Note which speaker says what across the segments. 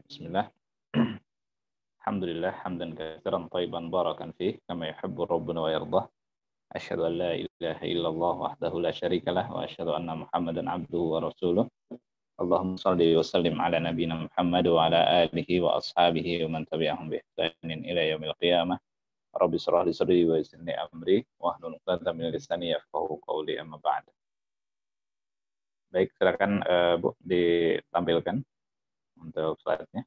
Speaker 1: Bismillah. Alhamdulillah hamdan katsiran thayyiban barakan fih kama yuhibbu rabbuna wa yardah. Asyhadu an la ilaha illallah wahdahu la syarikalah wa asyhadu anna Muhammadan abduhu wa rasuluh. Allahumma salli wa sallim ala nabiyyina Muhammad wa ala alihi wa ashabihi wa man tabi'ahum bi ihsanin ila yaumil qiyamah. Rabbi shrah li wa yassir li amri wa hlul 'uqdatam min lisani yafqahu qawli. Baik, silakan uh, Bu ditampilkan untuk slide-nya.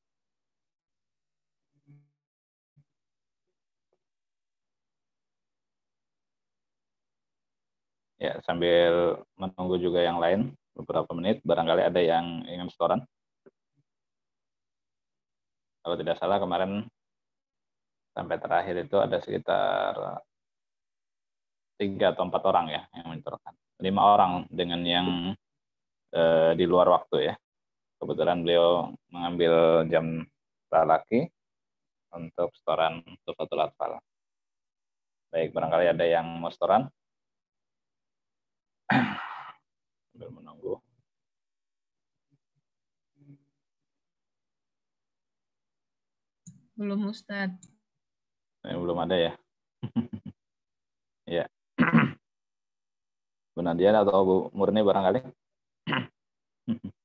Speaker 1: Ya, sambil menunggu juga yang lain beberapa menit, barangkali ada yang ingin setoran. Kalau tidak salah kemarin sampai terakhir itu ada sekitar tiga atau empat orang ya yang menyetorkan. Lima orang dengan yang eh, di luar waktu ya. Kebetulan beliau mengambil jam laki untuk setoran Tufatul Atfal. Baik, barangkali ada yang mau setoran. Sambil menunggu.
Speaker 2: Belum Ustaz.
Speaker 1: Ini belum ada ya. ya. Bu Nadia atau Bu Murni barangkali?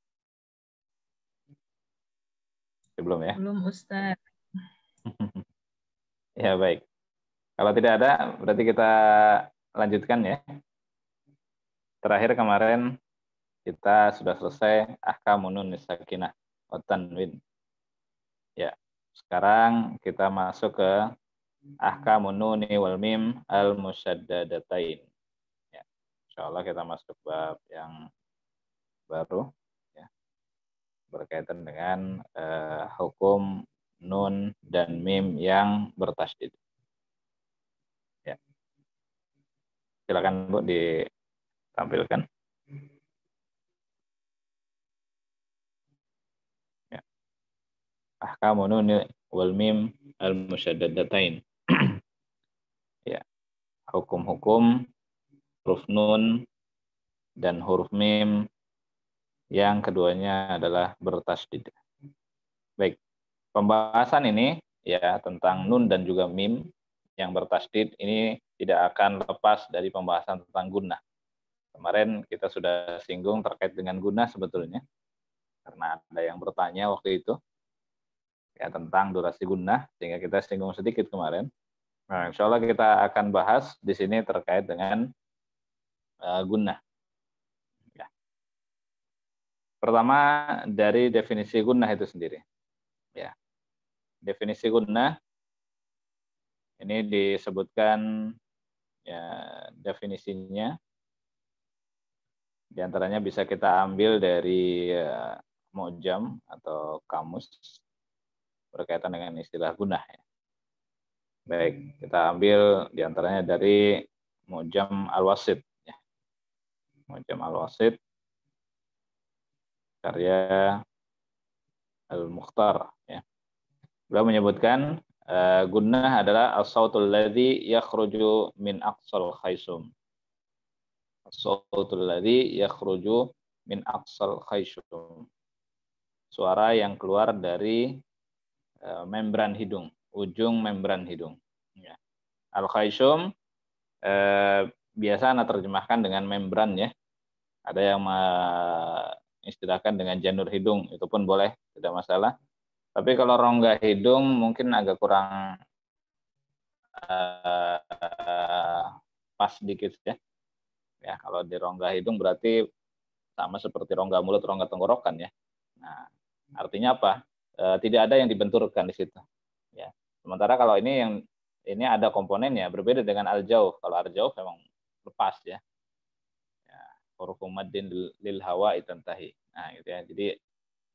Speaker 1: Belum ya?
Speaker 2: Belum Ustaz.
Speaker 1: ya baik. Kalau tidak ada, berarti kita lanjutkan ya. Terakhir kemarin kita sudah selesai ahkamunun sakinah win. Ya, sekarang kita masuk ke ahkamununi wal mim al musyaddadatain. Ya, insyaallah kita masuk bab yang baru. Berkaitan dengan uh, hukum nun dan mim yang bertasydid. Ya. Silakan Bu di tampilkan. Ya. Ahkamu nun wal mim al musyaddadatain. ya. Hukum-hukum huruf nun dan huruf mim yang keduanya adalah bertasdid. Baik. Pembahasan ini ya tentang nun dan juga mim yang bertasdid ini tidak akan lepas dari pembahasan tentang gunnah. Kemarin kita sudah singgung terkait dengan guna sebetulnya. Karena ada yang bertanya waktu itu ya tentang durasi guna, sehingga kita singgung sedikit kemarin. Nah, insya Allah kita akan bahas di sini terkait dengan uh, guna. Ya. Pertama dari definisi guna itu sendiri. Ya. Definisi guna ini disebutkan ya definisinya di antaranya bisa kita ambil dari uh, mojam atau kamus berkaitan dengan istilah gunah. Ya. Baik, kita ambil di antaranya dari mojam al-wasid. Ya. Mojam al-wasid karya al-mukhtar. Ya. Beliau menyebutkan uh, gunnah adalah as-sautul ladzi yakhruju min aqsal khaisum sautul ladzi yakhruju min aqsal khayshum. Suara yang keluar dari uh, membran hidung, ujung membran hidung. Ya. Al khayshum uh, biasa anda terjemahkan dengan membran ya. Ada yang mengistilahkan dengan janur hidung, itu pun boleh, tidak masalah. Tapi kalau rongga hidung mungkin agak kurang uh, pas sedikit ya Ya, kalau di rongga hidung berarti sama seperti rongga mulut, rongga tenggorokan ya. Nah, artinya apa? E, tidak ada yang dibenturkan di situ. Ya. Sementara kalau ini yang ini ada komponennya berbeda dengan al jauh. Kalau al jauh memang lepas ya. Ya huruf maddin lil hawa itantahi. Nah, gitu ya. Jadi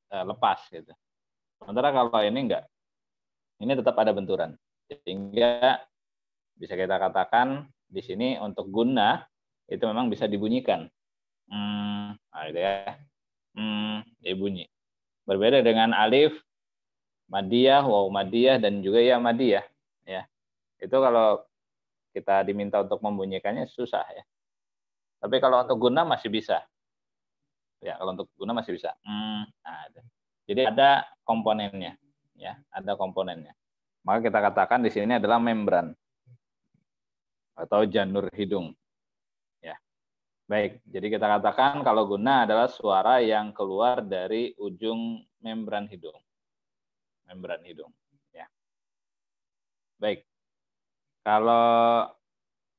Speaker 1: e, lepas gitu. Sementara kalau ini enggak. Ini tetap ada benturan. Sehingga bisa kita katakan di sini untuk guna itu memang bisa dibunyikan. Hmm, nah gitu ya. Hmm, bunyi. Berbeda dengan alif, madiyah, waw madiyah, dan juga ya madiyah. Ya. Itu kalau kita diminta untuk membunyikannya susah ya. Tapi kalau untuk guna masih bisa. Ya, kalau untuk guna masih bisa. Hmm, nah, jadi ada komponennya, ya, ada komponennya. Maka kita katakan di sini adalah membran atau janur hidung. Ya. Baik, jadi kita katakan kalau guna adalah suara yang keluar dari ujung membran hidung. Membran hidung, ya. Baik. Kalau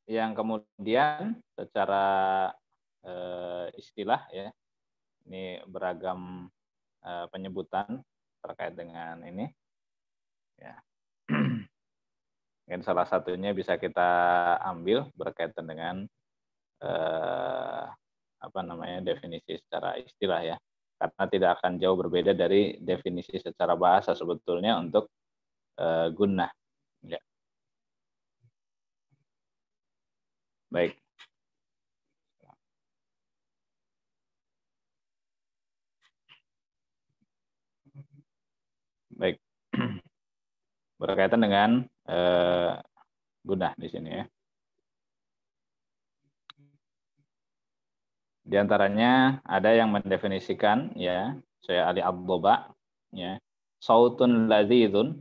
Speaker 1: yang kemudian secara uh, istilah ya. Ini beragam uh, penyebutan terkait dengan ini. Ya. Mungkin salah satunya bisa kita ambil berkaitan dengan uh, apa namanya definisi secara istilah ya. Karena tidak akan jauh berbeda dari definisi secara bahasa sebetulnya untuk uh, gunnah. Ya. Baik. Baik. Berkaitan dengan eh, gunah di sini ya. Di antaranya ada yang mendefinisikan ya, saya Ali Abdoba ya, sautun ladzidun.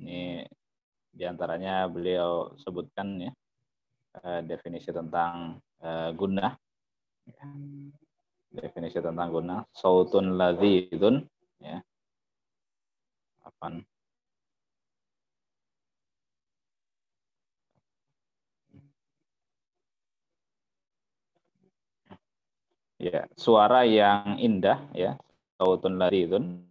Speaker 1: Ini di antaranya beliau sebutkan ya eh, definisi tentang eh, gunah. Definisi tentang gunah, sautun ladzidun ya. Apa ya suara yang indah ya. Sautun laridun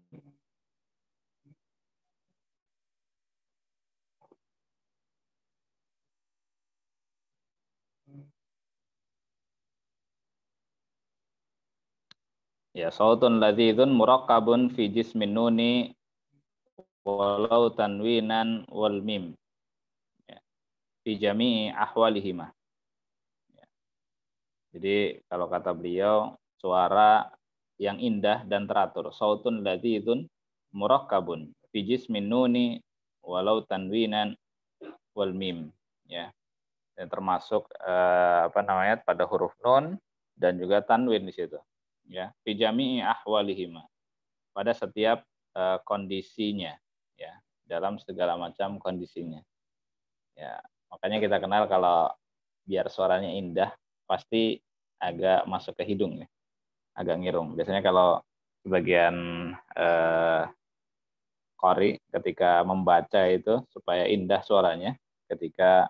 Speaker 1: Ya, sautun ladzidun murakkabun fi jismin nuni walau tanwinan wal mim. Ya. fi jami'i ahwalihima. Ya. jadi kalau kata beliau suara yang indah dan teratur. Sautun ladzidun murakkabun fi jismin nuni walau tanwinan wal mim. Ya. Dan termasuk eh, apa namanya pada huruf nun dan juga tanwin di situ ya fi jami'i ahwalihima pada setiap uh, kondisinya ya dalam segala macam kondisinya. Ya, makanya kita kenal kalau biar suaranya indah pasti agak masuk ke hidung ya. Agak ngirung. Biasanya kalau sebagian eh, kori ketika membaca itu supaya indah suaranya ketika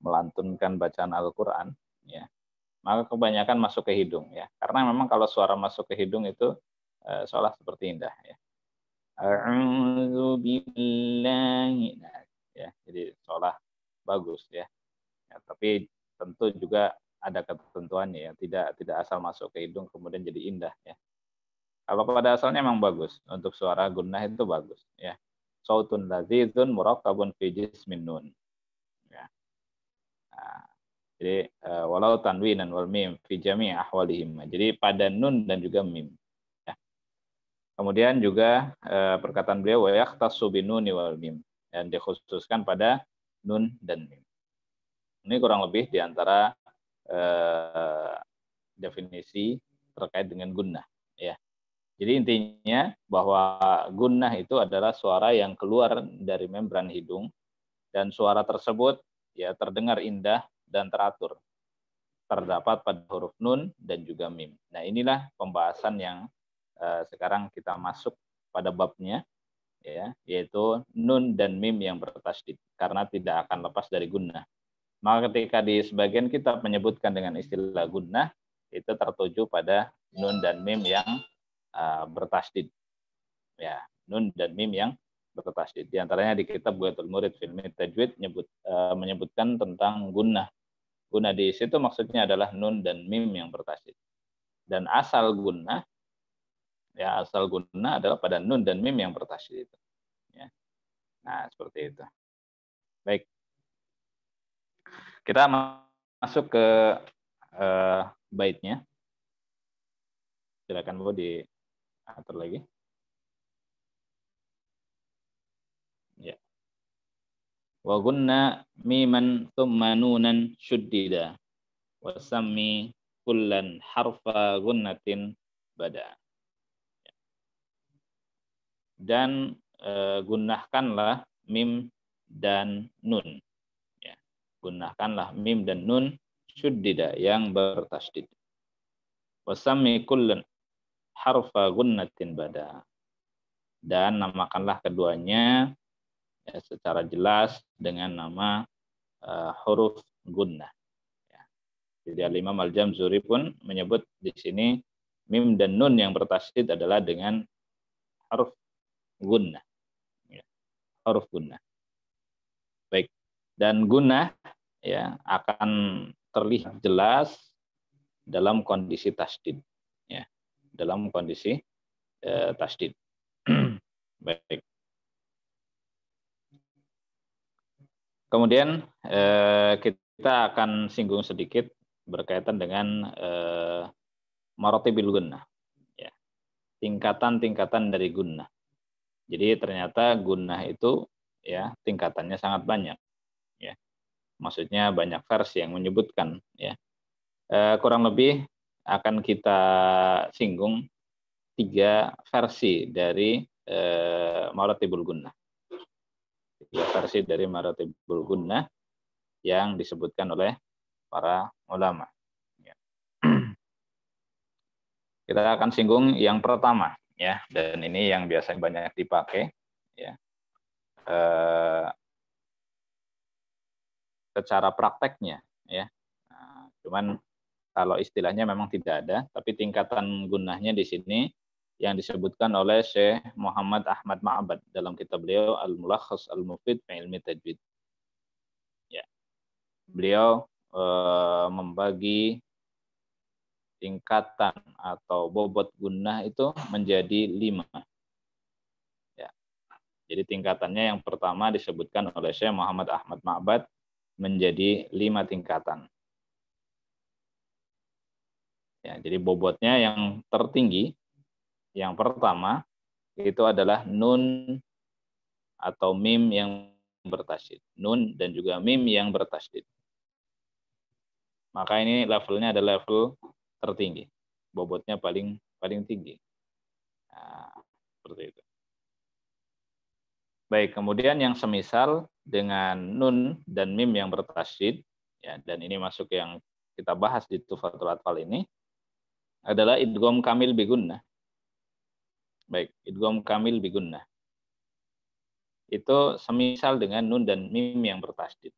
Speaker 1: melantunkan bacaan Al-Qur'an ya. Maka kebanyakan masuk ke hidung ya. Karena memang kalau suara masuk ke hidung itu eh, seolah seperti indah ya. Ya, jadi seolah bagus ya. ya. Tapi tentu juga ada ketentuannya ya, tidak tidak asal masuk ke hidung kemudian jadi indah ya. Kalau pada asalnya memang bagus untuk suara gunnah itu bagus ya. Sautun ladzizun murakkabun fi jismin nun. Ya. Nah, jadi uh, walau tanwinan wal mim fi jami' ahwalihim. Jadi pada nun dan juga mim. Kemudian juga eh, perkataan beliau wa yahtassu binuni wal mim dan dikhususkan pada nun dan mim. Ini kurang lebih di antara eh, definisi terkait dengan gunnah ya. Jadi intinya bahwa gunnah itu adalah suara yang keluar dari membran hidung dan suara tersebut ya terdengar indah dan teratur. Terdapat pada huruf nun dan juga mim. Nah, inilah pembahasan yang Eh, sekarang kita masuk pada babnya ya yaitu nun dan mim yang bertasdid karena tidak akan lepas dari gunnah. Maka ketika di sebagian kitab menyebutkan dengan istilah gunnah itu tertuju pada nun dan mim yang uh, bertasdid. Ya, nun dan mim yang bertasdid. Di antaranya di kitab Buatul Murid Film Tajwid menyebut, uh, menyebutkan tentang gunnah. Gunnah di situ maksudnya adalah nun dan mim yang bertasdid. Dan asal gunnah ya asal guna adalah pada nun dan mim yang bertasydid itu. Ya. nah seperti itu. Baik. Kita masuk ke uh, baitnya. Silakan Bu diatur lagi ya wa gunna miman thumma nunan syuddida wa sammi kullan harfa gunnatin bada dan e, gunakanlah mim dan nun. Ya. Gunakanlah mim dan nun syuddida yang bertasdid. Wasami kullun harfa gunnatin bada. Dan namakanlah keduanya ya, secara jelas dengan nama uh, huruf gunnah. Ya. Jadi Al-Imam Al-Jamzuri pun menyebut di sini mim dan nun yang bertasydid adalah dengan huruf gunnah. Ya. Huruf gunnah. Baik. Dan gunnah ya akan terlihat jelas dalam kondisi tasdid. Ya. Dalam kondisi eh, tasdid. Baik. Kemudian eh, kita akan singgung sedikit berkaitan dengan eh, marotibil gunnah. Ya. Tingkatan-tingkatan dari gunnah. Jadi ternyata gunnah itu ya tingkatannya sangat banyak. Ya. Maksudnya banyak versi yang menyebutkan. Ya. Eh, kurang lebih akan kita singgung tiga versi dari eh, maratibul versi dari maratibul gunnah yang disebutkan oleh para ulama. Ya. Kita akan singgung yang pertama ya, dan ini yang biasa banyak dipakai ya. Eh, secara prakteknya ya. Nah, cuman kalau istilahnya memang tidak ada, tapi tingkatan gunahnya di sini yang disebutkan oleh Syekh Muhammad Ahmad Ma'bad dalam kitab beliau Al-Mulakhas Al-Mufid Ilmi Tajwid. Ya. Beliau e, membagi tingkatan atau bobot gunnah itu menjadi lima. Ya. Jadi tingkatannya yang pertama disebutkan oleh Syekh Muhammad Ahmad Ma'bad menjadi lima tingkatan. Ya, jadi bobotnya yang tertinggi yang pertama itu adalah nun atau mim yang bertasydid. Nun dan juga mim yang bertasydid. Maka ini levelnya adalah level tertinggi. Bobotnya paling paling tinggi. Nah, seperti itu. Baik, kemudian yang semisal dengan nun dan mim yang bertasydid ya dan ini masuk yang kita bahas di Tufatul Atfal ini adalah idgham kamil bigunnah. Baik, idgham kamil bigunnah. Itu semisal dengan nun dan mim yang bertasdid.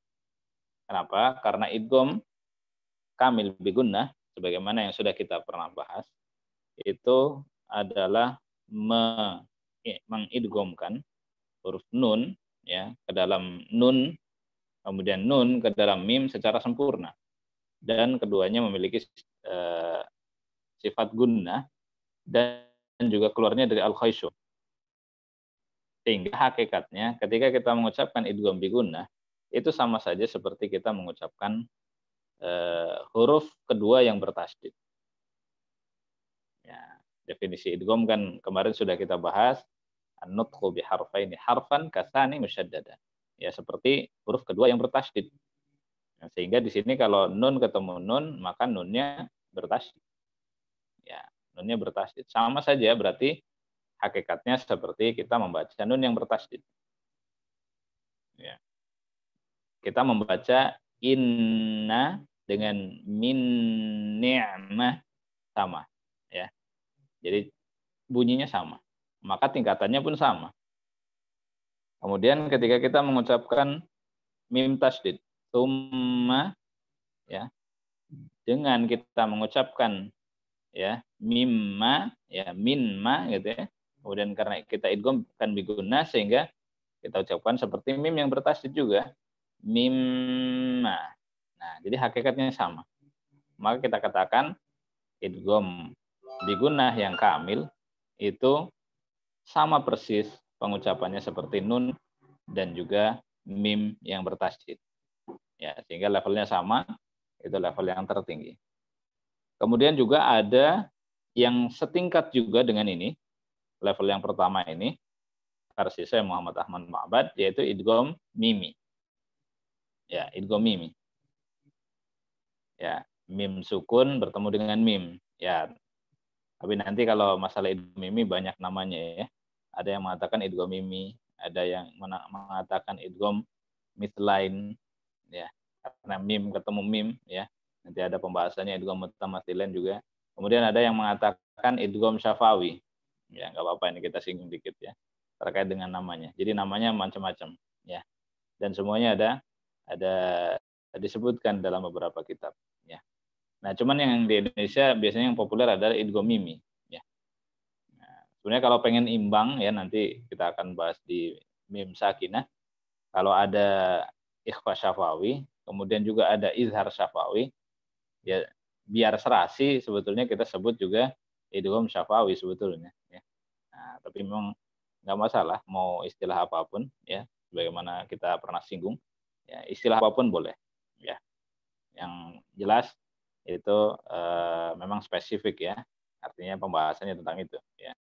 Speaker 1: Kenapa? Karena idgham kamil bigunnah sebagaimana yang sudah kita pernah bahas itu adalah me, mengidgomkan huruf nun ya ke dalam nun kemudian nun ke dalam mim secara sempurna dan keduanya memiliki uh, sifat gunnah dan juga keluarnya dari al-khaisyum. Sehingga hakikatnya ketika kita mengucapkan idgham bigunnah itu sama saja seperti kita mengucapkan uh, huruf kedua yang bertasdid. Ya, definisi idgham kan kemarin sudah kita bahas an-nutqu bi harfaini harfan kasani musyaddada. Ya seperti huruf kedua yang bertasdid. Nah, sehingga di sini kalau nun ketemu nun maka nunnya bertasdid. Ya, nunnya bertasdid. Sama saja berarti hakikatnya seperti kita membaca nun yang bertasdid. Ya. Kita membaca inna dengan min ni'mah sama ya. Jadi bunyinya sama. Maka tingkatannya pun sama. Kemudian ketika kita mengucapkan mim tasdid, summa ya, dengan kita mengucapkan ya mimma ya minma gitu ya. Kemudian karena kita idgham kan biguna sehingga kita ucapkan seperti mim yang bertasdid juga. Mimma. Nah jadi hakikatnya sama. Maka kita katakan idgham bigunah yang kamil itu sama persis pengucapannya seperti nun dan juga mim yang bertasdid. Ya sehingga levelnya sama itu level yang tertinggi. Kemudian juga ada yang setingkat juga dengan ini, level yang pertama ini, versi saya Muhammad Ahmad Ma'bad, yaitu idgom mimi. Ya, idgom mimi. Ya, mim sukun bertemu dengan mim. Ya, tapi nanti kalau masalah idgom mimi banyak namanya ya. ada yang mengatakan idgham mimi, ada yang mengatakan idgham mithlain ya. Karena mim ketemu mim ya. Nanti ada pembahasannya idgham mutamathilan juga. Kemudian ada yang mengatakan idgham syafawi. Ya, nggak apa-apa ini kita singgung dikit ya terkait dengan namanya. Jadi namanya macam-macam ya. Dan semuanya ada ada disebutkan dalam beberapa kitab ya. Nah, cuman yang di Indonesia biasanya yang populer adalah idgomimi ya. Nah, sebenarnya kalau pengen imbang ya nanti kita akan bahas di mim sakinah. Kalau ada ikhfa syafawi, kemudian juga ada izhar syafawi, ya biar serasi sebetulnya kita sebut juga idgham syafawi sebetulnya ya. Nah, tapi memang nggak masalah mau istilah apa pun ya sebagaimana kita pernah singgung ya istilah apa pun boleh ya. Yang jelas itu eh, memang spesifik ya. Artinya pembahasannya tentang itu ya.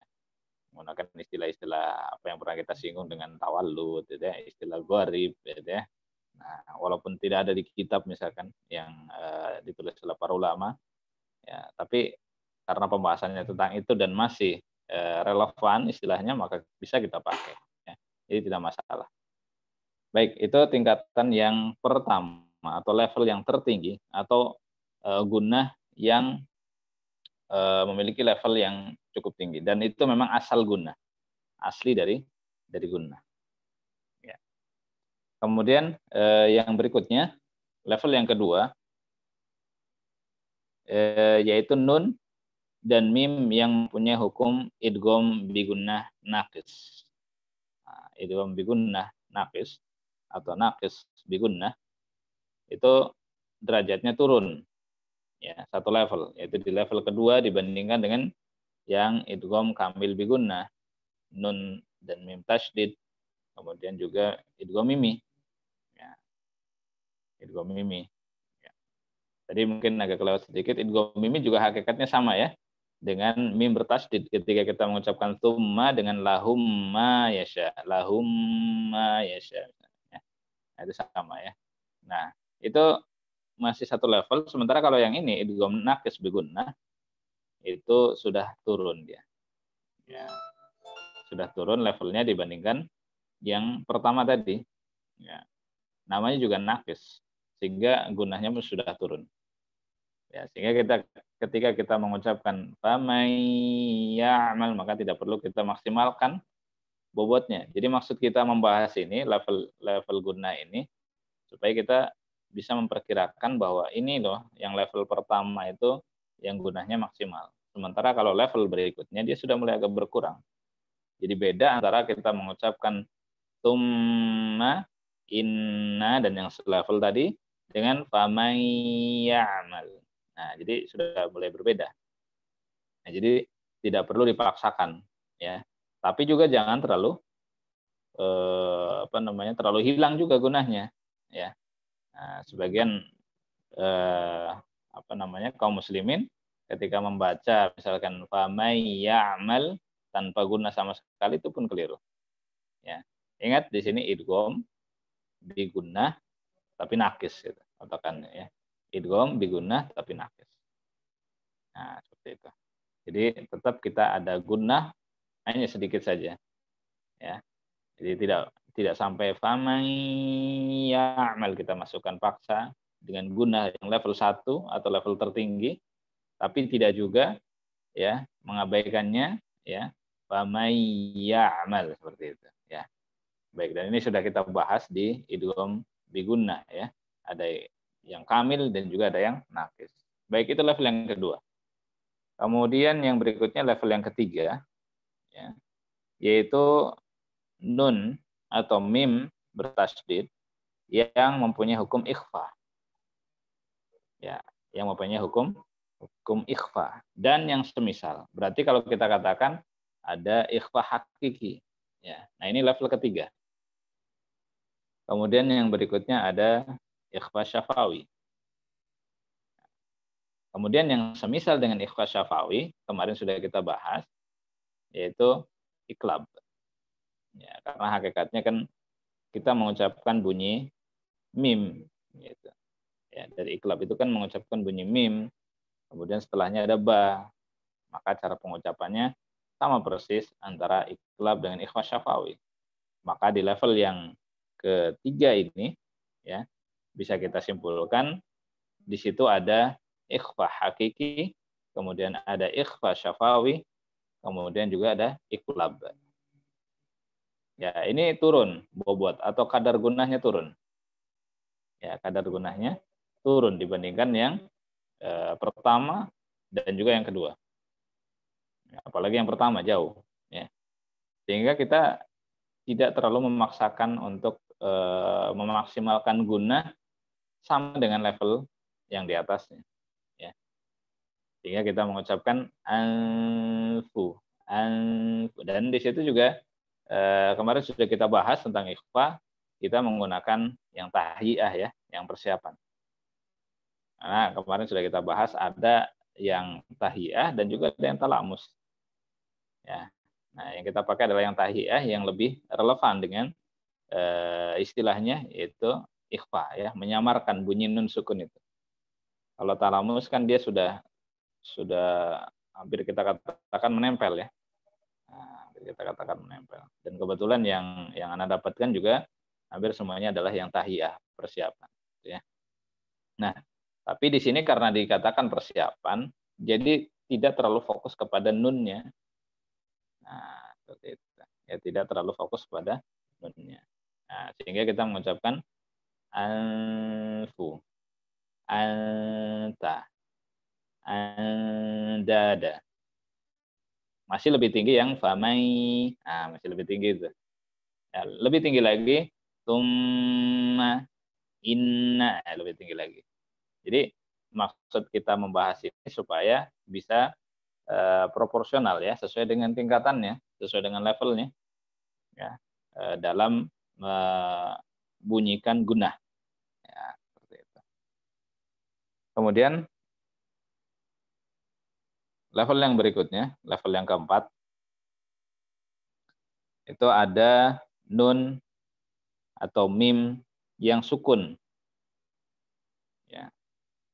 Speaker 1: Menggunakan istilah-istilah apa yang pernah kita singgung dengan tawalud gitu ya istilah gharib gitu ya nah walaupun tidak ada di kitab misalkan yang eh, ditulis oleh para ulama ya tapi karena pembahasannya tentang itu dan masih Eh, relevan istilahnya maka bisa kita pakai. Ya. Jadi tidak masalah. Baik, itu tingkatan yang pertama atau level yang tertinggi atau uh, guna yang uh, memiliki level yang cukup tinggi dan itu memang asal guna, asli dari dari guna. Kemudian uh, yang berikutnya level yang kedua uh, yaitu nun dan mim yang punya hukum idgham bigunnah naqis. Nah, idgham bigunnah naqis atau naqis bigunnah itu derajatnya turun ya satu level yaitu di level kedua dibandingkan dengan yang idgham kamil bigunnah nun dan mim tasydid kemudian juga idgham mimi idgham mimi ya. tadi mungkin agak kelewat sedikit idgham mimi juga hakikatnya sama ya dengan mim bertasdid ketika kita mengucapkan tumma dengan lahum ma yasha lahum ma yasha. Ya. nah, itu sama ya. Nah itu masih satu level sementara kalau yang ini idgham nakis bigunnah itu sudah turun dia. Ya. Sudah turun levelnya dibandingkan yang pertama tadi. Ya. Namanya juga nakis sehingga gunanya sudah turun Ya, sehingga kita ketika kita mengucapkan ya'mal maka tidak perlu kita maksimalkan bobotnya. Jadi maksud kita membahas ini level level guna ini supaya kita bisa memperkirakan bahwa ini loh yang level pertama itu yang gunanya maksimal. Sementara kalau level berikutnya dia sudah mulai agak berkurang. Jadi beda antara kita mengucapkan tumma, inna dan yang level tadi dengan ya'mal. Nah, jadi sudah mulai berbeda. Nah, jadi tidak perlu dipaksakan, ya. Tapi juga jangan terlalu eh, apa namanya terlalu hilang juga gunanya, ya. Nah, sebagian eh, apa namanya kaum muslimin ketika membaca misalkan famai ya'mal tanpa guna sama sekali itu pun keliru. Ya. Ingat di sini idgham diguna tapi nakis gitu. Katakan ya idgham bigunnah tapi nakis. Nah, seperti itu. Jadi tetap kita ada gunnah hanya sedikit saja. Ya. Jadi tidak tidak sampai amal kita masukkan paksa dengan guna yang level 1 atau level tertinggi tapi tidak juga ya mengabaikannya ya amal seperti itu ya. Baik dan ini sudah kita bahas di idgham bigunnah ya. Ada yang kamil dan juga ada yang nakis. Baik itu level yang kedua. Kemudian yang berikutnya level yang ketiga, ya, yaitu nun atau mim bertasdid yang mempunyai hukum ikhfa. Ya, yang mempunyai hukum hukum ikhfa dan yang semisal. Berarti kalau kita katakan ada ikhfa hakiki. Ya. Nah, ini level ketiga. Kemudian yang berikutnya ada ikhfa syafawi. Kemudian yang semisal dengan ikhfa syafawi, kemarin sudah kita bahas, yaitu iklab. Ya, karena hakikatnya kan kita mengucapkan bunyi mim. Gitu. Ya, dari iklab itu kan mengucapkan bunyi mim, kemudian setelahnya ada ba. Maka cara pengucapannya sama persis antara iklab dengan ikhfa syafawi. Maka di level yang ketiga ini ya bisa kita simpulkan di situ ada ikhfa hakiki, kemudian ada ikhfa syafawi, kemudian juga ada iklab. Ya, ini turun bobot atau kadar gunahnya turun. Ya, kadar gunahnya turun dibandingkan yang eh, pertama dan juga yang kedua. Ya, apalagi yang pertama jauh ya sehingga kita tidak terlalu memaksakan untuk e, memaksimalkan guna sama dengan level yang di atasnya ya sehingga kita mengucapkan anfu anfu dan di situ juga e, kemarin sudah kita bahas tentang ikhfa kita menggunakan yang tahiyah ya yang persiapan Nah, kemarin sudah kita bahas ada yang tahiyah dan juga ada yang talamus. Ya. Nah, yang kita pakai adalah yang tahiyah yang lebih relevan dengan uh, istilahnya yaitu ikhfa ya, menyamarkan bunyi nun sukun itu. Kalau talamus kan dia sudah sudah hampir kita katakan menempel ya. Nah, kita katakan menempel. Dan kebetulan yang yang Anda dapatkan juga hampir semuanya adalah yang tahiyah persiapan ya. Nah, tapi di sini karena dikatakan persiapan, jadi tidak terlalu fokus kepada nunnya, Nah, seperti itu. Ya, tidak terlalu fokus pada nunnya. Nah, sehingga kita mengucapkan anfu, anta, andada. Masih lebih tinggi yang famai. Nah, masih lebih tinggi itu. Ya, lebih tinggi lagi tumma inna ya, lebih tinggi lagi. Jadi maksud kita membahas ini supaya bisa Eh, proporsional ya sesuai dengan tingkatannya sesuai dengan levelnya ya eh, dalam membunyikan gunah ya seperti itu kemudian level yang berikutnya level yang keempat itu ada nun atau mim yang sukun ya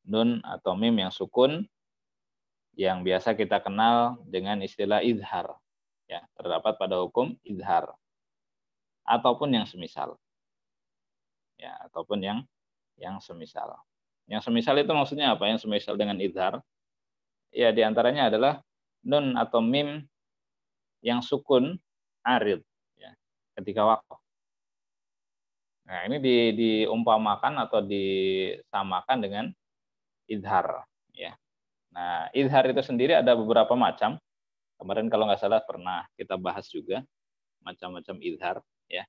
Speaker 1: nun atau mim yang sukun yang biasa kita kenal dengan istilah izhar. Ya, terdapat pada hukum izhar. Ataupun yang semisal. Ya, ataupun yang yang semisal. Yang semisal itu maksudnya apa? Yang semisal dengan izhar? Ya, di antaranya adalah nun atau mim yang sukun arid ya, ketika wakaf. Nah, ini di, diumpamakan atau disamakan dengan izhar ya. Nah, izhar itu sendiri ada beberapa macam. Kemarin kalau nggak salah pernah kita bahas juga macam-macam izhar ya.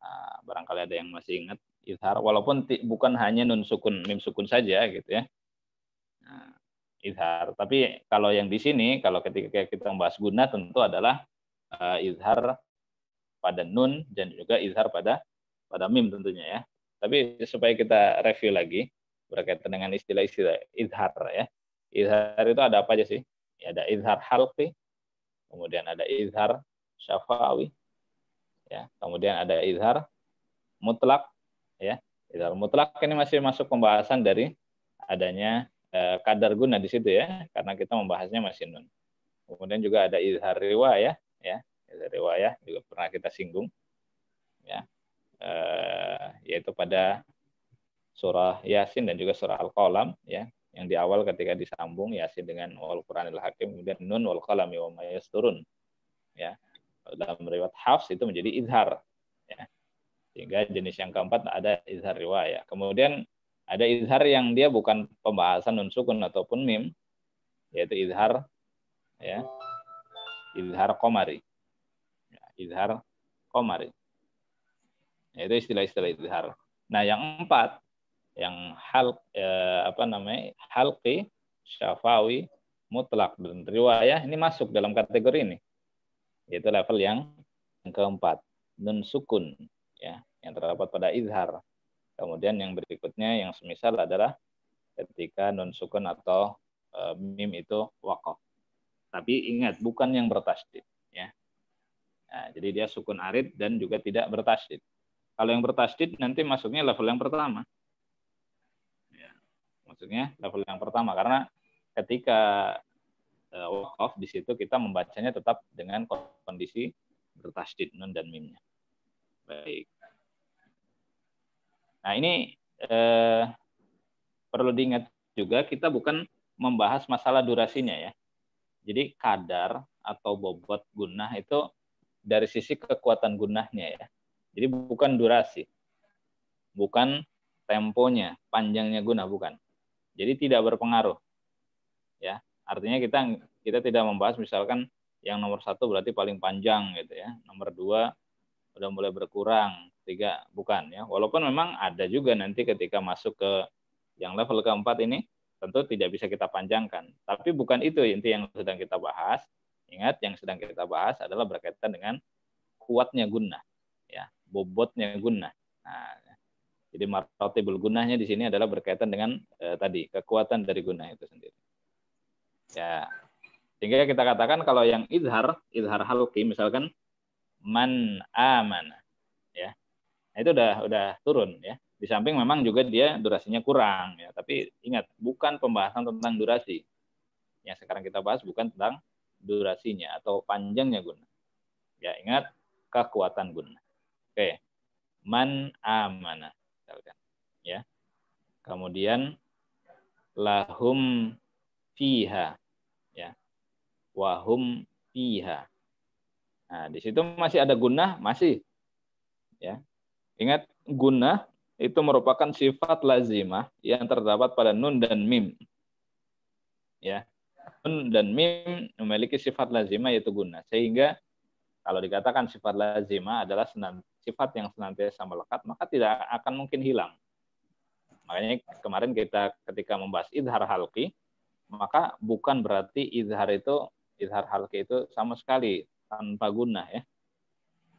Speaker 1: Nah, barangkali ada yang masih ingat izhar walaupun bukan hanya nun sukun mim sukun saja gitu ya. Nah, izhar. Tapi kalau yang di sini kalau ketika kita membahas guna tentu adalah uh, izhar pada nun dan juga izhar pada pada mim tentunya ya. Tapi supaya kita review lagi berkaitan dengan istilah-istilah izhar ya. Izhar itu ada apa aja sih? Ya, ada izhar halqi, kemudian ada izhar syafawi, ya, kemudian ada izhar mutlak, ya. Izhar mutlak ini masih masuk pembahasan dari adanya eh, kadar guna di situ ya, karena kita membahasnya masih nun. Kemudian juga ada izhar riwayah, ya. Izhar riwayah juga pernah kita singgung, ya. Eh, yaitu pada surah Yasin dan juga surah Al-Qalam, ya yang di awal ketika disambung yasin dengan wal Qur'anil Hakim kemudian nun wal qalami wa ya dalam riwayat Hafs itu menjadi izhar ya. Sehingga jenis yang keempat ada izhar riwayat. Kemudian ada izhar yang dia bukan pembahasan nun sukun ataupun mim yaitu izhar ya izhar komari ya, izhar komari itu istilah-istilah izhar. Nah yang empat yang hal eh, apa namanya halqi syafawi mutlak. Dan riwayah ini masuk dalam kategori ini yaitu level yang, keempat nun sukun ya yang terdapat pada izhar. Kemudian yang berikutnya yang semisal adalah ketika nun sukun atau e, mim itu wakaf tapi ingat bukan yang bertasdid ya. Nah, jadi dia sukun arid dan juga tidak bertasdid. Kalau yang bertasdid nanti masuknya level yang pertama. Maksudnya level yang pertama. Karena ketika wakaf di situ kita membacanya tetap dengan kondisi bertasdid nun dan mimnya. Baik. Nah ini eh, perlu diingat juga kita bukan membahas masalah durasinya ya. Jadi kadar atau bobot gunah itu dari sisi kekuatan gunahnya ya. Jadi bukan durasi. Bukan temponya, panjangnya gunah bukan. Jadi tidak berpengaruh. Ya, artinya kita kita tidak membahas misalkan yang nomor satu berarti paling panjang gitu ya. Nomor dua udah mulai berkurang, tiga bukan ya. Walaupun memang ada juga nanti ketika masuk ke yang level keempat ini tentu tidak bisa kita panjangkan. Tapi bukan itu inti yang sedang kita bahas. Ingat yang sedang kita bahas adalah berkaitan dengan kuatnya guna, ya, bobotnya guna. Nah, jadi marotibul gunahnya di sini adalah berkaitan dengan eh, tadi kekuatan dari guna itu sendiri. Ya, sehingga kita katakan kalau yang izhar, izhar halki misalkan man amana, ya, nah, itu udah udah turun ya. Di samping memang juga dia durasinya kurang ya, tapi ingat bukan pembahasan tentang durasi. Yang sekarang kita bahas bukan tentang durasinya atau panjangnya guna. Ya, ingat kekuatan guna. Oke. Man amana. Misalkan. Ya. Kemudian lahum fiha. Wahum fiha. Nah, di situ masih ada guna, masih. Ya. Ingat guna itu merupakan sifat lazimah yang terdapat pada nun dan mim. Ya nun dan mim memiliki sifat lazimah yaitu guna. Sehingga kalau dikatakan sifat lazimah adalah sifat yang senantiasa melekat, maka tidak akan mungkin hilang. Makanya kemarin kita ketika membahas idhar halki, maka bukan berarti idhar itu idhar halki itu sama sekali tanpa guna ya.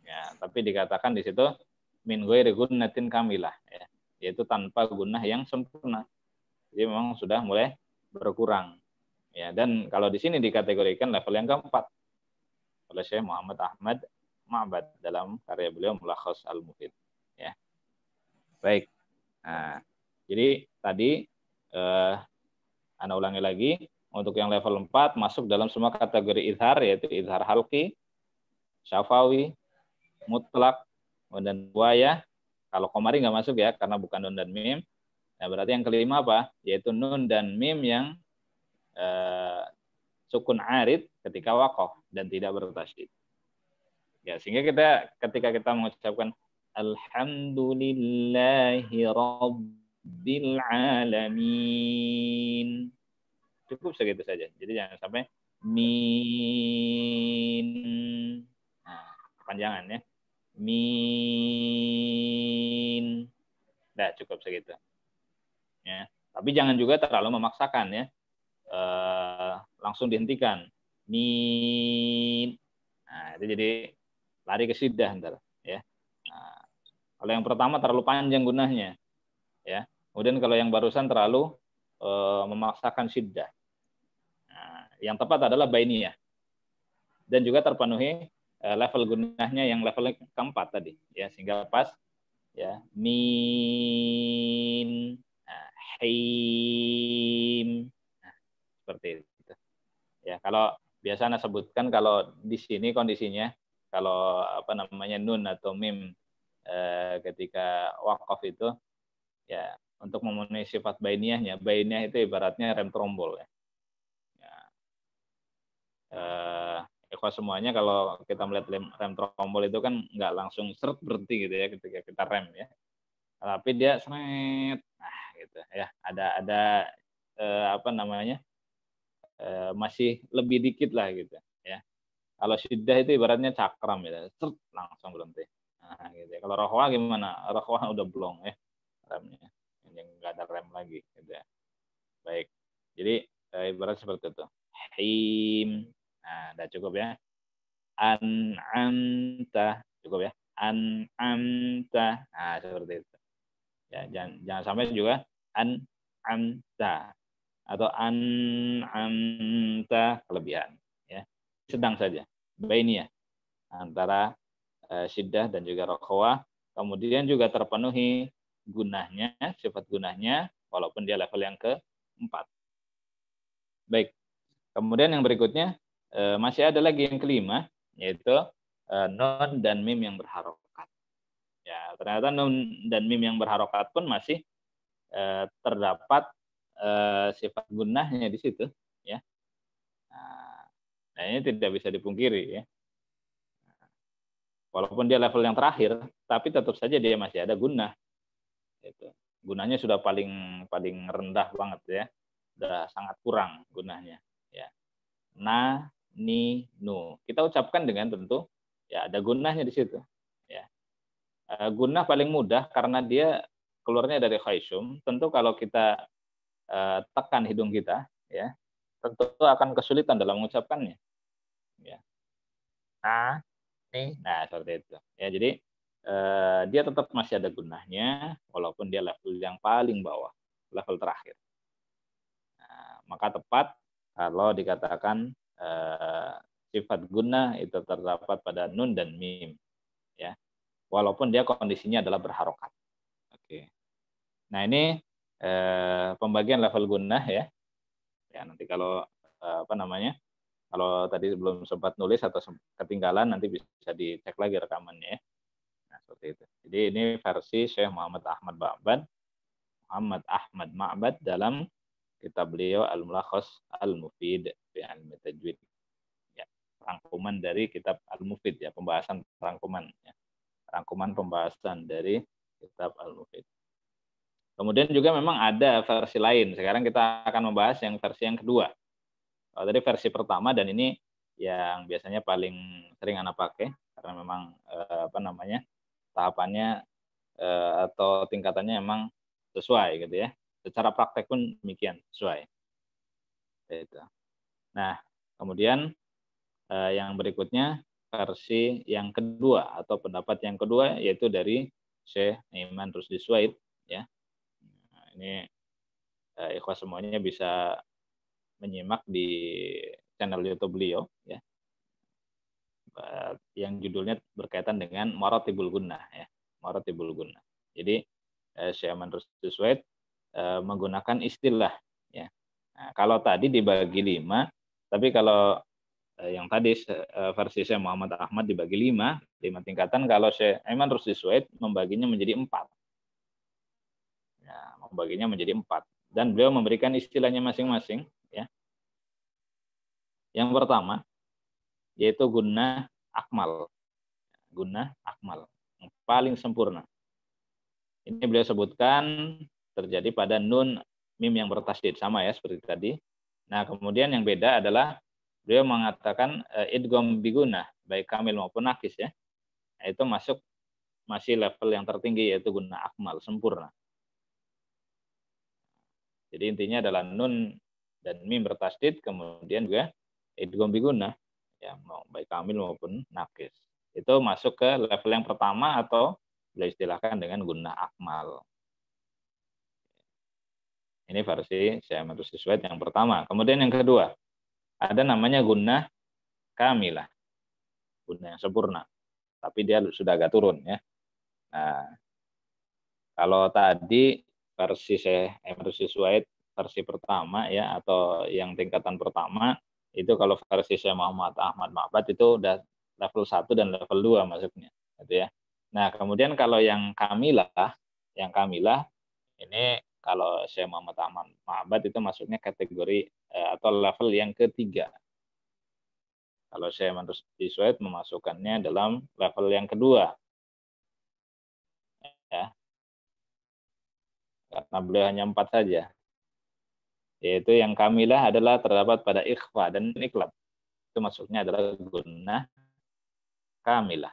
Speaker 1: Ya, tapi dikatakan di situ min ghairi gunnatin kamilah ya, yaitu tanpa guna yang sempurna. Jadi memang sudah mulai berkurang. Ya, dan kalau di sini dikategorikan level yang keempat oleh Syekh Muhammad Ahmad Ma'bad dalam karya beliau Mulakhas Al-Mufid. Ya. Baik. Nah, jadi tadi eh, Anda ulangi lagi untuk yang level 4 masuk dalam semua kategori izhar yaitu izhar halki, syafawi, mutlak, dan buaya. Kalau komari nggak masuk ya karena bukan nun dan mim. Nah, berarti yang kelima apa? Yaitu nun dan mim yang uh, sukun arid ketika wakaf dan tidak bertasydid. Ya, sehingga kita ketika kita mengucapkan alhamdulillahi rabbil alamin cukup segitu saja. Jadi jangan sampai min nah, panjangan ya. Min. Nah, cukup segitu. Ya. Tapi jangan juga terlalu memaksakan ya eh, langsung dihentikan. Min. Nah, itu jadi lari ke sidah ntar ya. Nah, kalau yang pertama terlalu panjang gunanya ya. Kemudian kalau yang barusan terlalu eh, memaksakan sidah. Nah, yang tepat adalah bainiyah. Dan juga terpenuhi eh, level gunanya yang level keempat tadi ya sehingga pas ya min nah, him seperti itu. Ya, kalau biasa Anda sebutkan kalau di sini kondisinya kalau apa namanya nun atau mim eh, ketika wakaf itu ya untuk memenuhi sifat bainiahnya, bainiah itu ibaratnya rem trombol ya. Eh, semuanya kalau kita melihat rem, rem trombol itu kan nggak langsung seret berhenti gitu ya ketika kita rem ya. Tapi dia seret, nah gitu ya. Ada ada eh, apa namanya Eh, masih lebih dikit lah gitu ya. Kalau syiddah itu ibaratnya cakram ya, Sert, langsung berhenti. Nah, gitu ya. Kalau rohwa gimana? Rohwa udah blong ya remnya, yang nggak ada rem lagi gitu ya. Baik, jadi eh, ibarat seperti itu. Him, nah udah cukup ya. An'amta, cukup ya. An'amta, nah seperti itu. Ya, jangan jangan sampai juga an'amta atau an'amta kelebihan ya sedang saja bainiyah antara uh, syiddah dan juga rokhawah kemudian juga terpenuhi gunahnya sifat gunahnya walaupun dia level yang keempat baik Kemudian yang berikutnya eh, masih ada lagi yang kelima yaitu eh, non dan mim yang berharokat. Ya, ternyata non dan mim yang berharokat pun masih eh, terdapat sifat gunahnya di situ, ya. Nah, ini tidak bisa dipungkiri, ya. Walaupun dia level yang terakhir, tapi tetap saja dia masih ada gunah. Itu. Gunanya sudah paling paling rendah banget ya, sudah sangat kurang gunanya na, ni, nu. Kita ucapkan dengan tentu ya ada gunahnya di situ. Ya. Uh, gunah paling mudah karena dia keluarnya dari khaisyum. Tentu kalau kita uh, tekan hidung kita, ya, tentu akan kesulitan dalam mengucapkannya. Ya. Nah, nih, nah seperti itu. Ya, jadi uh, dia tetap masih ada gunahnya, walaupun dia level yang paling bawah, level terakhir. Nah, maka tepat kalau dikatakan uh, sifat guna itu terdapat pada nun dan mim ya. Walaupun dia kondisinya adalah berharokat. Oke. Nah ini uh, pembagian level guna ya. Ya nanti kalau uh, apa namanya kalau tadi belum sempat nulis atau ketinggalan nanti bisa dicek lagi rekamannya ya. Nah, seperti itu. Jadi ini versi Syekh Muhammad Ahmad Ba'bad Muhammad Ahmad Ma'bad dalam kitab beliau Al-Mulakhas Al-Mufid Ilmi Tajwid. Ya, rangkuman dari kitab Al-Mufid ya, pembahasan rangkuman ya. Rangkuman pembahasan dari kitab Al-Mufid. Kemudian juga memang ada versi lain. Sekarang kita akan membahas yang versi yang kedua. Oh, tadi versi pertama dan ini yang biasanya paling sering anak pakai karena memang eh, apa namanya tahapannya eh, atau tingkatannya memang sesuai gitu ya secara praktek pun demikian sesuai. Itu. Nah, kemudian eh, yang berikutnya versi yang kedua atau pendapat yang kedua yaitu dari Syekh Iman Rusdi Suaid ya. Nah, ini eh, ikhwas semuanya bisa menyimak di channel YouTube beliau ya. Yang judulnya berkaitan dengan Maratibul Gunnah ya. Maratibul Gunnah. Jadi eh, Syekh Iman Rusdi Suaid Eh, menggunakan istilah ya. Nah, kalau tadi dibagi lima, tapi kalau eh, yang tadi eh, versi saya Muhammad Ahmad dibagi lima, lima tingkatan. Kalau saya Eman Rusdi Sued membaginya menjadi empat. Ya, membaginya menjadi empat. Dan beliau memberikan istilahnya masing-masing. Ya. Yang pertama, yaitu guna akmal. Guna akmal. Yang paling sempurna. Ini beliau sebutkan terjadi pada nun mim yang bertasdid sama ya seperti tadi. Nah, kemudian yang beda adalah beliau mengatakan uh, idgham biguna baik kamil maupun nakis ya. Nah, itu masuk masih level yang tertinggi yaitu guna akmal sempurna. Jadi intinya adalah nun dan mim bertasdid kemudian juga idgham biguna ya mau baik kamil maupun nakis. Itu masuk ke level yang pertama atau beliau istilahkan dengan guna akmal. Ini versi saya Siswet yang pertama. Kemudian yang kedua, ada namanya guna kamilah. Guna yang sempurna. Tapi dia sudah agak turun ya. Nah, kalau tadi versi saya Siswet versi pertama ya atau yang tingkatan pertama itu kalau versi saya Muhammad Ahmad Ma'bad itu udah level 1 dan level 2 masuknya gitu ya. Nah, kemudian kalau yang kamilah, yang kamilah ini kalau saya Muhammad Ahmad Ma'bad itu masuknya kategori eh, atau level yang ketiga. Kalau saya Mantus Sued memasukkannya dalam level yang kedua. Ya. Karena beliau hanya empat saja. Yaitu yang kamilah adalah terdapat pada ikhfa dan iklab. Itu masuknya adalah guna kamilah.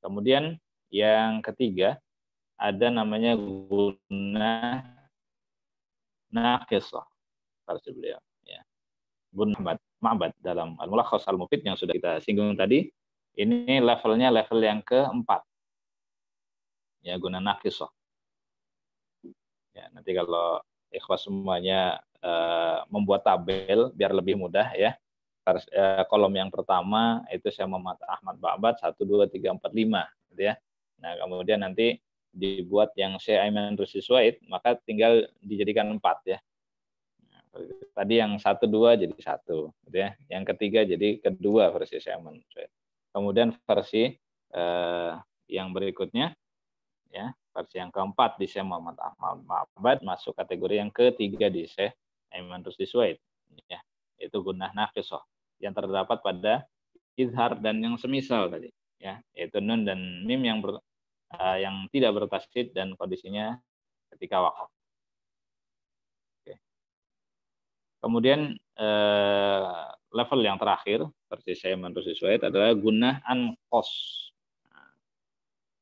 Speaker 1: Kemudian yang ketiga ada namanya guna nakisah versi beliau ya. Guna ma'bad dalam al-mulakhas al-mufid yang sudah kita singgung tadi. Ini levelnya level yang keempat. Ya guna nakisah ya nanti kalau ikhwas semuanya uh, membuat tabel biar lebih mudah ya. Uh, kolom yang pertama itu saya Muhammad Ahmad Ba'bad 1 2 3 4 5 gitu ya. Nah kemudian nanti dibuat yang Aiman Rusi Suaid, maka tinggal dijadikan empat ya. tadi yang satu dua jadi satu, gitu ya. Yang ketiga jadi kedua versi Simon. Kemudian versi eh, yang berikutnya, ya versi yang keempat di Syekh Muhammad Ahmad Ma'bad masuk kategori yang ketiga di Syekh Aiman Rusdi Suwaid. Ya, itu gunah nafisoh yang terdapat pada izhar dan yang semisal tadi ya yaitu nun dan mim yang uh, yang tidak bertasydid dan kondisinya ketika wakaf. Kemudian uh, level yang terakhir versi saya menurut Suwaid adalah gunah ankos. Nah,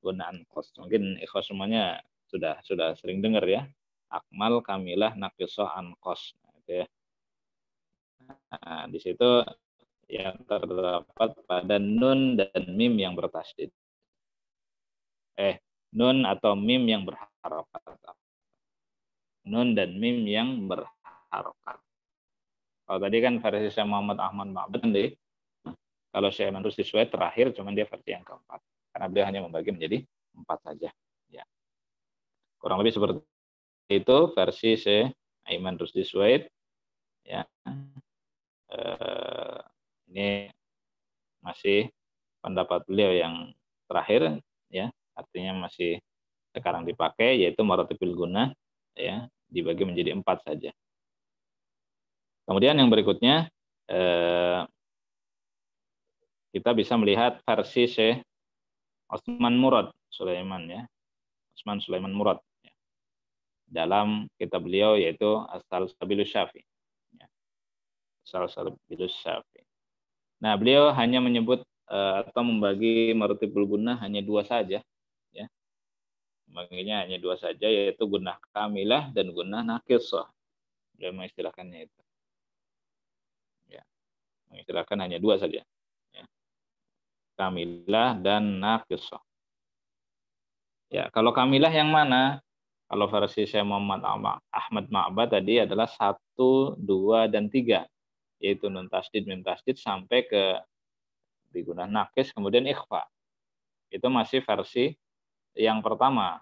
Speaker 1: gunah ankos. Mungkin ikhlas semuanya sudah sudah sering dengar ya. Akmal kamilah naqisoh ankos. Nah, ya. Nah, di situ yang terdapat pada nun dan mim yang bertasdid. Eh, nun atau mim yang berharokat. Nun dan mim yang berharokat. Kalau tadi kan versi Syekh Muhammad Ahmad Ma'bad deh. Kalau Syekh Manrus Disway terakhir cuman dia versi yang keempat. Karena beliau hanya membagi menjadi empat saja. Ya. Kurang lebih seperti itu versi Syekh Aiman Rusdi Suwaid. Ya. Eh, ini masih pendapat beliau yang terakhir ya, artinya masih sekarang dipakai yaitu maratibul guna ya, dibagi menjadi empat saja. Kemudian yang berikutnya eh, kita bisa melihat versi Syekh Osman Murad Sulaiman ya. Osman Sulaiman Murad ya. dalam kitab beliau yaitu Asal Sabilus Syafi. Ya. Asal Sabilus Syafi. Nah, beliau hanya menyebut uh, atau membagi marutibul guna hanya dua saja, ya. Membaginya hanya dua saja, yaitu guna kamilah dan guna nakisah. Beliau mengistilahkannya itu. Ya, mengistilahkan hanya dua saja. Ya. Kamilah dan nakisah. Ya, kalau kamilah yang mana? Kalau versi saya Muhammad Ahmad Ma'bad tadi adalah satu, dua, dan tiga yaitu nun tasdid mim tasdid sampai ke digunakan nakis kemudian ikhfa itu masih versi yang pertama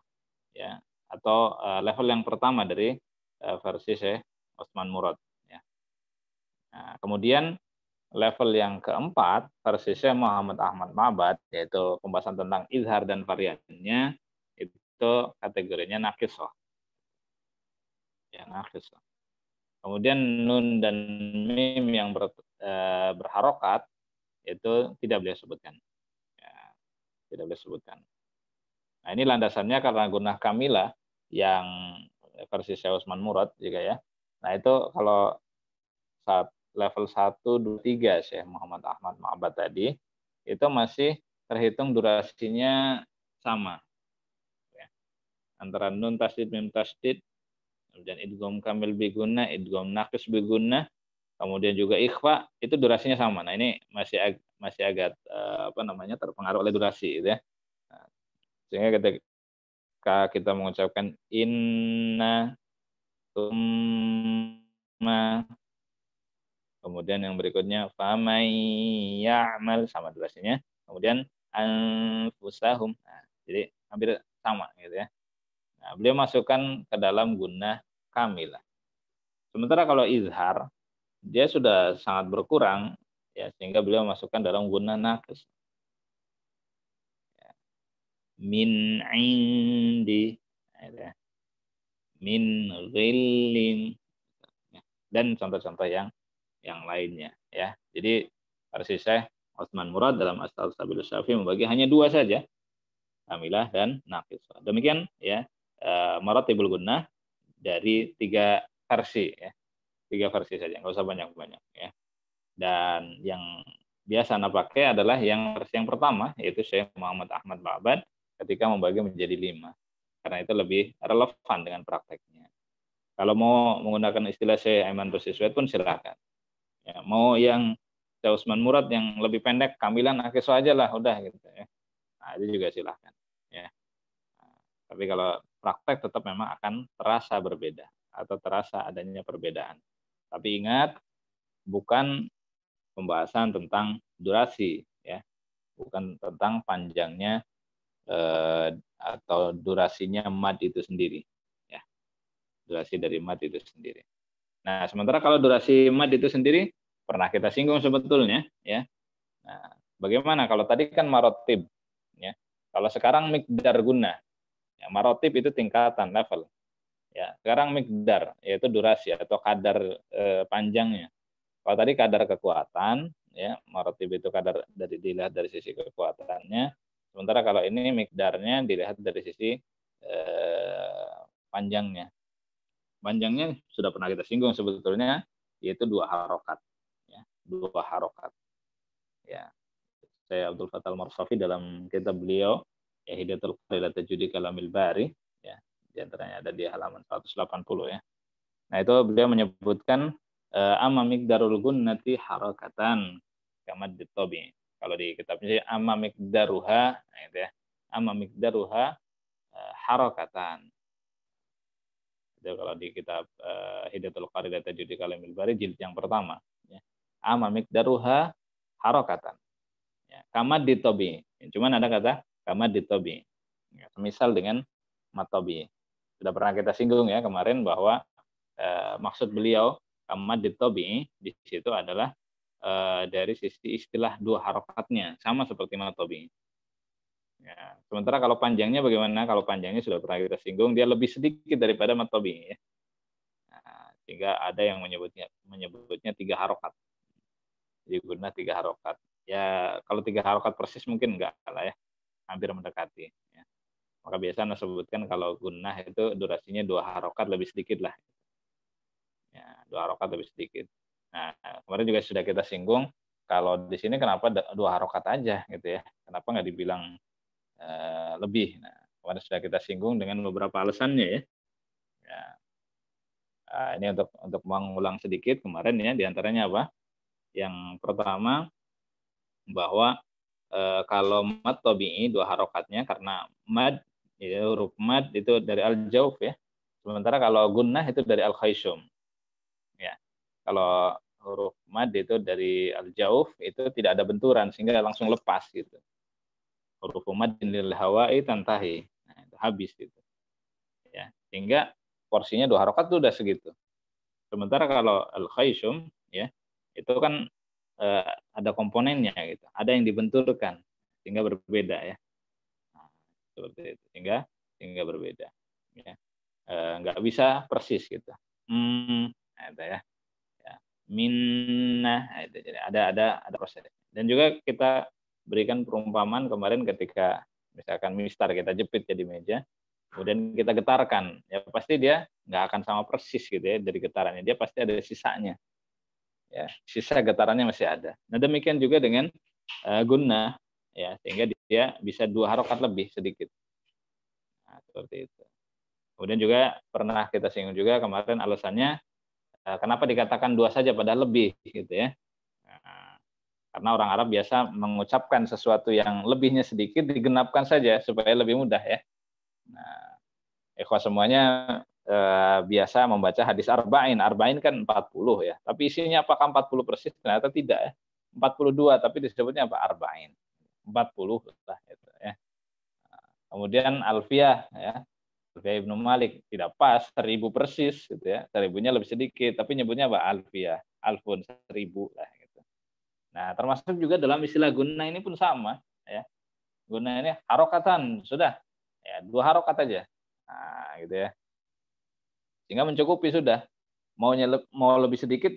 Speaker 1: ya atau uh, level yang pertama dari uh, versi Syekh Osman Murad ya. Nah, kemudian level yang keempat versi Syekh Muhammad Ahmad Mabad yaitu pembahasan tentang izhar dan variannya itu kategorinya nakisoh. Ya, nakisoh. Kemudian nun dan mim yang ber, e, berharokat itu tidak boleh sebutkan. Ya, tidak boleh sebutkan. Nah ini landasannya karena gunah kamila yang versi Syekh Usman Murad juga ya. Nah itu kalau saat level 1, 2, 3 Syekh Muhammad Ahmad Ma'abad tadi itu masih terhitung durasinya sama. Ya. Antara nun tasdid, mim tasdid, kemudian idgham kamil biguna, idgham naqis biguna, kemudian juga ikhfa itu durasinya sama. Nah, ini masih ag masih agak uh, apa namanya terpengaruh oleh durasi gitu ya. Sehingga ketika kita mengucapkan inna tumma kemudian yang berikutnya famay ya'mal sama durasinya. Kemudian anfusahum. Nah, jadi hampir sama gitu ya. Nah, beliau masukkan ke dalam guna kamilah. Sementara kalau izhar, dia sudah sangat berkurang, ya sehingga beliau masukkan dalam guna nakis. Min indi, min ghillin, dan contoh-contoh yang yang lainnya. ya. Jadi versi saya Osman Murad dalam Asal Sabil Syafi membagi hanya dua saja, kamilah dan nakis. Demikian ya uh, maratibul gunnah dari tiga versi ya. Tiga versi saja, nggak usah banyak-banyak ya. Dan yang biasa anda pakai adalah yang versi yang pertama yaitu Syekh Muhammad Ahmad Ba'bad ketika membagi menjadi lima karena itu lebih relevan dengan prakteknya. Kalau mau menggunakan istilah Syekh Aiman Rusiswet pun silakan. Ya, mau yang Syekh Usman Murad yang lebih pendek, kamilan akiso aja lah, udah gitu ya. Nah, itu juga silahkan. Ya. Tapi kalau praktek tetap memang akan terasa berbeda atau terasa adanya perbedaan. Tapi ingat, bukan pembahasan tentang durasi, ya, bukan tentang panjangnya eh, atau durasinya mad itu sendiri, ya, durasi dari mad itu sendiri. Nah, sementara kalau durasi mad itu sendiri pernah kita singgung sebetulnya, ya. Nah, bagaimana kalau tadi kan marotib, ya. Kalau sekarang mikdar guna, ya, marotib itu tingkatan level. Ya, sekarang mikdar yaitu durasi atau kadar eh, panjangnya. Kalau tadi kadar kekuatan, ya marotib itu kadar dari dilihat dari sisi kekuatannya. Sementara kalau ini mikdarnya dilihat dari sisi eh, panjangnya. Panjangnya sudah pernah kita singgung sebetulnya yaitu dua harokat ya. Dua harokat. Ya. Saya Abdul Fatal Marsafi dalam kitab beliau ya Hidayatul Qarilat Tajudi Kalamil Bari ya. Di antaranya ada di halaman 180 ya. Nah itu beliau menyebutkan uh, amma miqdarul gunnati harakatan kama ditobi kalau di kitabnya amma miqdaruha nah itu ya amma uh, harakatan itu kalau di kitab uh, Hidayatul Qaridat Tajudi Kalamil Bari jilid yang pertama ya. Ama mikdaruha harokatan. Ya, kama ditobi. Ya, cuman ada kata kama ditobi. Ya, misal dengan matobi. Sudah pernah kita singgung ya kemarin bahwa uh, maksud beliau kama ditobi di situ adalah dari sisi istilah dua harokatnya sama seperti matobi. Ya. Sementara kalau panjangnya bagaimana? Kalau panjangnya sudah pernah kita singgung, dia lebih sedikit daripada matobi. Ya. Nah, sehingga ada yang menyebutnya menyebutnya tiga harokat. Jadi guna tiga harokat. Ya kalau tiga harokat persis mungkin enggak lah ya, hampir mendekati. Ya. Maka biasa anda sebutkan kalau guna itu durasinya dua harokat lebih sedikit lah. Ya, dua harokat lebih sedikit. Nah kemarin juga sudah kita singgung kalau di sini kenapa dua harokat aja gitu ya? Kenapa nggak dibilang Eh, lebih. Nah, kemarin sudah kita singgung dengan beberapa alasannya ya. ya. Nah, ini untuk untuk mengulang sedikit kemarin ya di antaranya apa? Yang pertama bahwa e, kalau mad tobi'i dua harokatnya karena mad ya, huruf mad itu dari al jauf ya. Sementara kalau gunnah itu dari al khayshum. Ya. Kalau huruf mad itu dari al jauf itu tidak ada benturan sehingga langsung lepas gitu huruf madin lil hawa'i tantahi. Nah, itu habis gitu. Ya, sehingga porsinya dua harokat itu udah segitu. Sementara kalau al khayshum ya, itu kan eh, ada komponennya gitu. Ada yang dibenturkan sehingga berbeda ya. Nah, seperti itu. Sehingga sehingga berbeda ya. Eh, nggak bisa persis gitu. Hmm, ada ya. Minna, nah, itu jadi ada ada ada proses. Dan juga kita berikan perumpamaan kemarin ketika misalkan mistar kita jepit jadi meja, kemudian kita getarkan, ya pasti dia nggak akan sama persis gitu ya dari getarannya, dia pasti ada sisanya. Ya, sisa getarannya masih ada. Nah demikian juga dengan uh, guna, ya sehingga dia bisa dua harokat lebih sedikit. Nah, seperti itu. Kemudian juga pernah kita singgung juga kemarin alasannya kenapa dikatakan dua saja padahal lebih gitu ya. Karena orang Arab biasa mengucapkan sesuatu yang lebihnya sedikit digenapkan saja supaya lebih mudah ya. Nah, ikhwah semuanya eh, biasa membaca hadis arba'in. Arba'in kan 40 ya. Tapi isinya apakah 40 persis? Ternyata tidak ya. 42 tapi disebutnya apa? Arba'in. 40 lah itu ya. Nah, kemudian alfiah ya. Alfiah Ibnu Malik tidak pas seribu persis gitu ya. Seribunya lebih sedikit tapi nyebutnya apa? Alfiah. Alfun seribu lah Nah, termasuk juga dalam istilah guna ini pun sama, ya. Guna ini harokatan, sudah. Ya, dua harokat aja. Nah, gitu ya. Sehingga mencukupi sudah. Maunya mau lebih sedikit,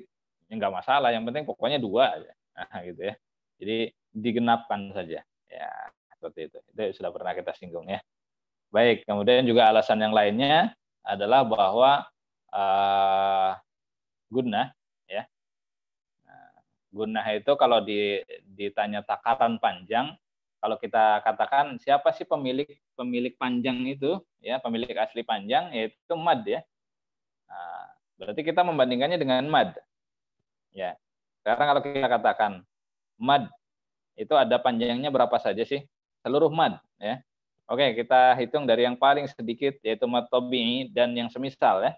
Speaker 1: ya nggak masalah. Yang penting pokoknya dua aja. Nah, gitu ya. Jadi digenapkan saja. Ya, seperti itu. Itu sudah pernah kita singgung ya. Baik, kemudian juga alasan yang lainnya adalah bahwa uh, guna Gunah itu kalau di, ditanya takaran panjang, kalau kita katakan siapa sih pemilik pemilik panjang itu, ya pemilik asli panjang yaitu mad ya. Nah, berarti kita membandingkannya dengan mad. Ya. Sekarang kalau kita katakan mad itu ada panjangnya berapa saja sih? Seluruh mad ya. Oke, kita hitung dari yang paling sedikit yaitu mad tobi'i dan yang semisal ya.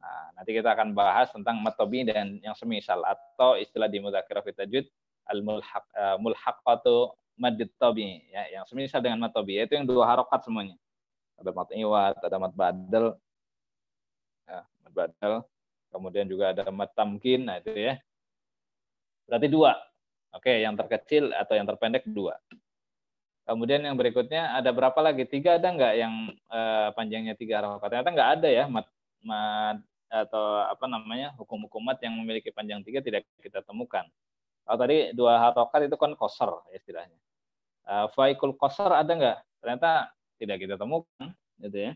Speaker 1: Nah, nanti kita akan bahas tentang matobi dan yang semisal atau istilah di mudzakarah fitajud al mulhaq uh, mulhaqatu madid tabi ya yang semisal dengan matobi yaitu yang dua harokat semuanya. Ada mat iwat, ada mat badal. Ya, mat badal. Kemudian juga ada mat tamkin, nah itu ya. Berarti dua. Oke, yang terkecil atau yang terpendek dua. Kemudian yang berikutnya ada berapa lagi? Tiga ada nggak yang uh, panjangnya tiga harokat? Ternyata nggak ada ya mat, mat atau apa namanya hukum-hukum mat yang memiliki panjang tiga tidak kita temukan. Kalau tadi dua harokat itu kan koser istilahnya. Uh, Faikul koser ada nggak? Ternyata tidak kita temukan, gitu ya.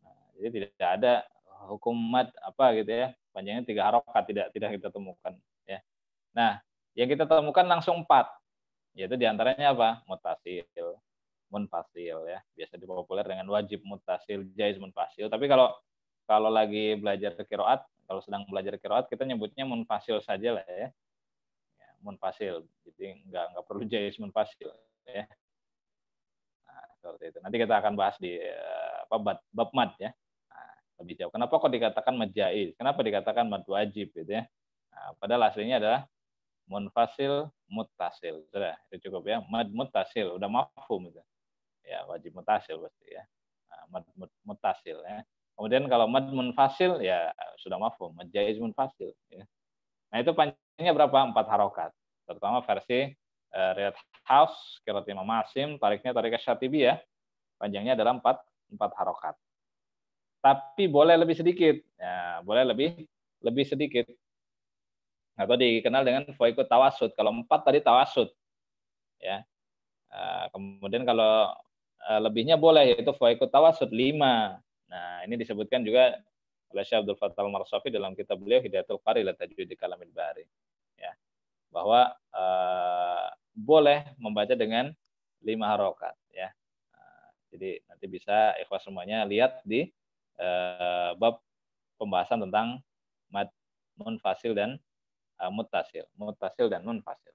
Speaker 1: Nah, jadi tidak ada hukum mat apa gitu ya panjangnya tiga harokat tidak tidak kita temukan ya. Nah yang kita temukan langsung empat yaitu di antaranya apa? Mutasil. Munfasil ya. Biasa dipopuler dengan wajib mutasil jais munfasil. Tapi kalau kalau lagi belajar kiroat kalau sedang belajar kiroat kita nyebutnya munfasil saja lah ya, ya munfasil. Jadi nggak nggak perlu jais munfasil ya. Nah, seperti itu. Nanti kita akan bahas di eh, apa bab, bab mat ya. Lebih jauh. Kenapa kok dikatakan mad jaiz? Kenapa dikatakan mad wajib gitu ya? Nah, padahal aslinya adalah munfasil mutasil. Sudah, itu cukup ya. Mad mutasil, udah mafhum itu. Ya, wajib mutasil pasti ya. Nah, mad mutasil ya. Kemudian kalau mad munfasil ya sudah mafhum, mad jaiz munfasil ya. Nah, itu panjangnya berapa? Empat harokat. Terutama versi uh, Riyad House, Kirat Imam Masim, tariknya tarik Syatibi ya. Panjangnya adalah empat, empat harokat tapi boleh lebih sedikit. Ya, boleh lebih lebih sedikit. Atau dikenal dengan foikut tawasud. Kalau empat tadi tawasud. Ya. Eh, kemudian kalau eh, lebihnya boleh yaitu foikut tawasud lima. Nah ini disebutkan juga oleh Syekh Abdul Fattah Marsafi dalam kitab beliau Hidayatul Qari la Tajwid Kalamil Bari. Ya. Bahwa uh, boleh membaca dengan lima harokat. Ya. Uh, jadi nanti bisa ikhwas semuanya lihat di eh, bab pembahasan tentang mad munfasil dan mutasil, mutasil dan munfasil.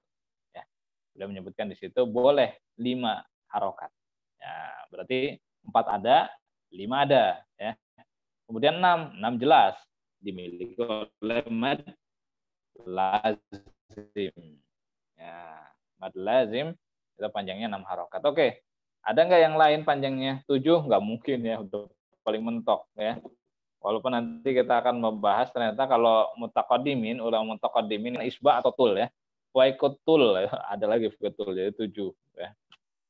Speaker 1: Ya, sudah menyebutkan di situ boleh lima harokat. Ya, berarti empat ada, lima ada. Ya. Kemudian enam, enam jelas dimiliki oleh mad lazim. Ya, mad lazim itu panjangnya enam harokat. Oke, ada nggak yang lain panjangnya tujuh? Nggak mungkin ya untuk paling mentok ya. Walaupun nanti kita akan membahas ternyata kalau mutakodimin, ulama mutakodimin isba atau tul ya. Waikut tul ya. ada lagi tul jadi tujuh ya.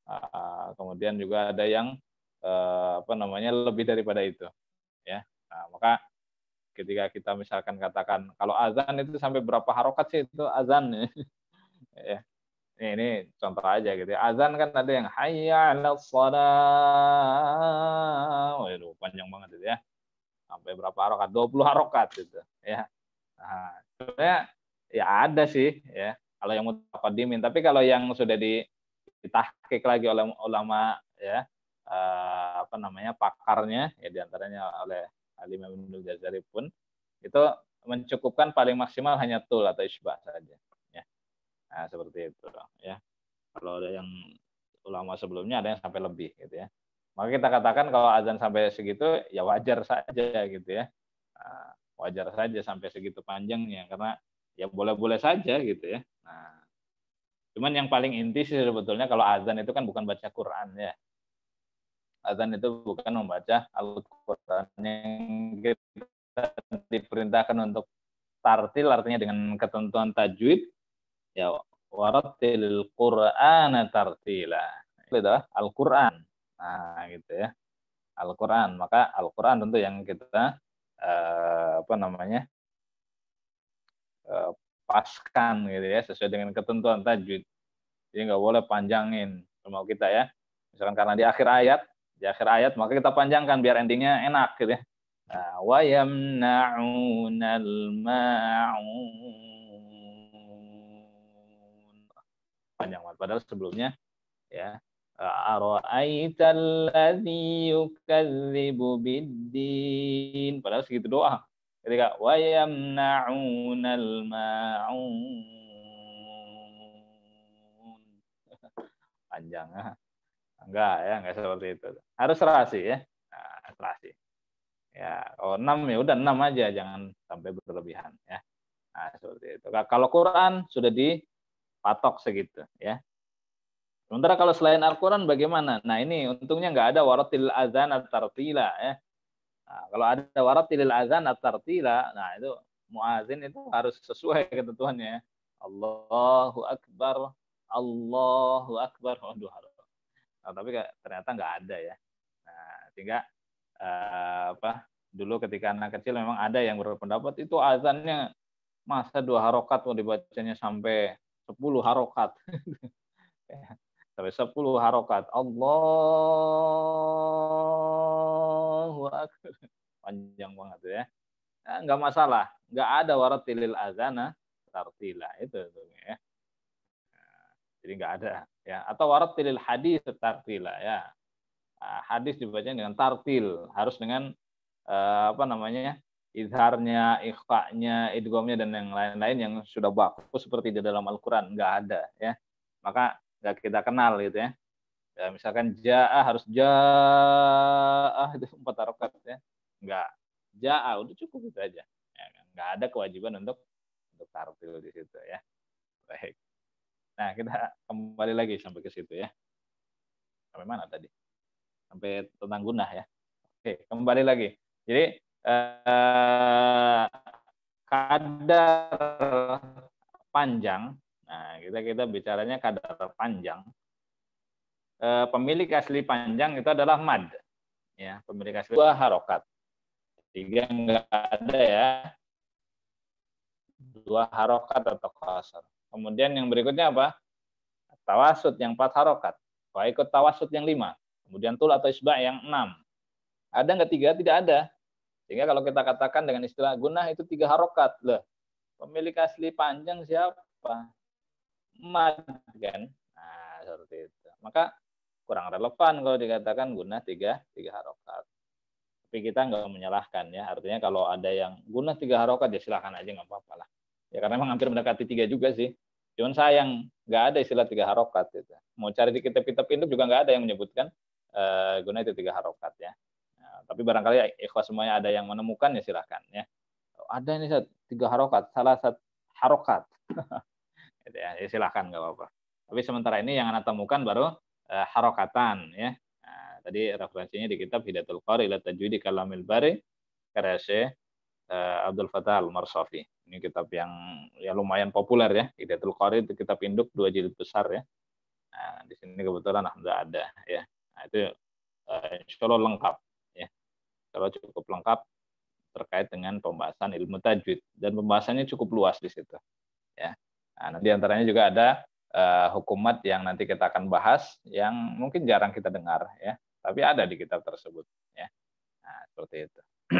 Speaker 1: Ah, kemudian juga ada yang eh, apa namanya lebih daripada itu ya. Nah, maka ketika kita misalkan katakan kalau azan itu sampai berapa harokat sih itu azan ya ini, ini contoh aja gitu ya. Azan kan ada yang hayya 'ala shalah. Waduh, panjang banget itu ya. Sampai berapa harokat? 20 harokat gitu ya. Nah, sebenarnya ya ada sih ya. Kalau yang mutaqaddimin, tapi kalau yang sudah ditahkik lagi oleh ulama ya eh, apa namanya pakarnya ya di antaranya oleh Ali Imam Jazari pun itu mencukupkan paling maksimal hanya tul atau isbah saja. Nah, seperti itu ya. Kalau ada yang ulama sebelumnya ada yang sampai lebih gitu ya. Maka kita katakan kalau azan sampai segitu ya wajar saja gitu ya. Nah, wajar saja sampai segitu panjangnya karena ya boleh-boleh saja gitu ya. Nah, cuman yang paling inti sih sebetulnya kalau azan itu kan bukan baca Quran ya. Azan itu bukan membaca Al-Quran yang kita diperintahkan untuk tartil artinya dengan ketentuan tajwid ya waratil Qur'ana tartila. Itu Al-Qur'an. Nah, gitu ya. Al-Qur'an. Maka Al-Qur'an tentu yang kita eh, apa namanya? Eh, paskan gitu ya sesuai dengan ketentuan tajwid. Jadi nggak boleh panjangin mau kita ya. Misalkan karena di akhir ayat, di akhir ayat maka kita panjangkan biar endingnya enak gitu ya. Nah, wa yamna'unal ma'un panjang banget. Padahal sebelumnya ya biddin. Padahal segitu doa. Ketika wa yamna'unal ma'un. Panjang. Enggak ya, enggak seperti itu. Harus serasi ya. Nah, serasi. Ya, kalau enam ya udah enam aja, jangan sampai berlebihan ya. Nah, seperti itu. Kalau Quran sudah di patok segitu ya. Sementara kalau selain Al-Quran bagaimana? Nah ini untungnya nggak ada waratil azan at-tartila ya. Nah, kalau ada waratil azan at-tartila, nah itu muazin itu harus sesuai ketentuannya. Allahu Akbar, Allahu Akbar. Waduh, nah, tapi ternyata nggak ada ya. Nah, sehingga uh, apa? Dulu ketika anak kecil memang ada yang berpendapat itu azannya masa dua harokat mau dibacanya sampai sepuluh harokat. sampai sepuluh harokat. Allahu Akbar. Panjang banget ya. Nah, nggak masalah. Nggak ada waratilil azana tartila. Itu ya. Jadi nggak ada. ya Atau waratilil hadis tartila. ya nah, Hadis dibaca dengan tartil. Harus dengan uh, apa namanya izharnya, ikhfa'nya, idghamnya dan yang lain-lain yang sudah bagus seperti di dalam Al-Qur'an nggak ada ya. Maka nggak kita kenal gitu ya. Ya misalkan jaa harus jaa itu empat harokat ya. Nggak jaa udah cukup itu aja. Ya, kan? nggak ada kewajiban untuk untuk tartil di situ ya. Baik. Nah, kita kembali lagi sampai ke situ ya. Sampai mana tadi? Sampai tentang gunah ya. Oke, kembali lagi. Jadi eh, kadar panjang Nah, kita kita bicaranya kadar panjang. E, pemilik asli panjang itu adalah mad. Ya, pemilik asli dua harokat. Tiga enggak ada ya. Dua harokat atau kasar. Kemudian yang berikutnya apa? Tawasud yang empat harokat. Wah ikut tawasud yang lima. Kemudian tul atau isba yang enam. Ada enggak tiga? Tidak ada. Sehingga kalau kita katakan dengan istilah gunah itu tiga harokat. Loh, pemilik asli panjang siapa? Mad kan nah seperti itu. Maka kurang relevan kalau dikatakan guna tiga tiga harokat. Tapi kita nggak menyalahkan ya. Artinya kalau ada yang guna tiga harokat ya silahkan aja nggak apa-apa lah. Ya karena memang hampir mendekati tiga juga sih. Cuman sayang nggak ada istilah tiga harokat itu mau cari di kitab-kitab induk juga nggak ada yang menyebutkan uh, guna itu tiga harokat ya. Nah, tapi barangkali ikhwas semuanya ada yang menemukan ya silahkan ya. Ada ini tiga harokat. Salah satu harokat Gitu ya. ya silahkan nggak apa-apa. Tapi sementara ini yang anda temukan baru uh, harokatan ya. Nah, tadi referensinya di kitab Hidayatul Qari ila Tajwidi Kalamil Bari karya Syekh uh, Abdul Fatah Al-Marsafi. Ini kitab yang ya lumayan populer ya. Hidayatul Qari itu kitab induk dua jilid besar ya. Nah, di sini kebetulan alhamdulillah ada ya. Nah, itu uh, insya Allah lengkap ya. Kalau cukup lengkap terkait dengan pembahasan ilmu tajwid dan pembahasannya cukup luas di situ ya Nah, di antaranya juga ada uh, hukumat yang nanti kita akan bahas yang mungkin jarang kita dengar ya, tapi ada di kitab tersebut ya. Nah, seperti itu.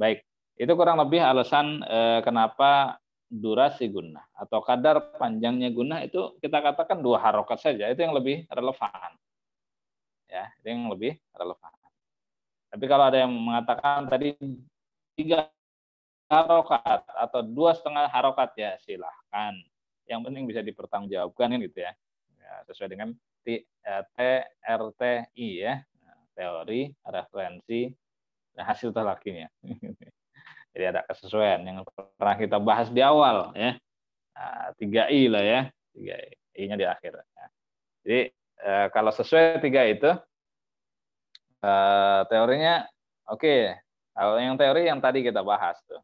Speaker 1: Baik, itu kurang lebih alasan uh, kenapa durasi guna atau kadar panjangnya guna itu kita katakan dua harokat saja. Itu yang lebih relevan ya. Itu yang lebih relevan. Tapi kalau ada yang mengatakan tadi tiga harokat atau dua setengah harokat ya silahkan. Yang penting bisa dipertanggungjawabkan kan gitu ya. ya sesuai dengan TRTI ya. Nah, teori, referensi, dan hasil telakinya. Jadi ada kesesuaian yang pernah kita bahas di awal ya. Nah, 3I lah ya. 3I. I-nya di akhir. Nah, jadi eh, kalau sesuai tiga itu eh, teorinya oke. Okay. Kalau yang teori yang tadi kita bahas tuh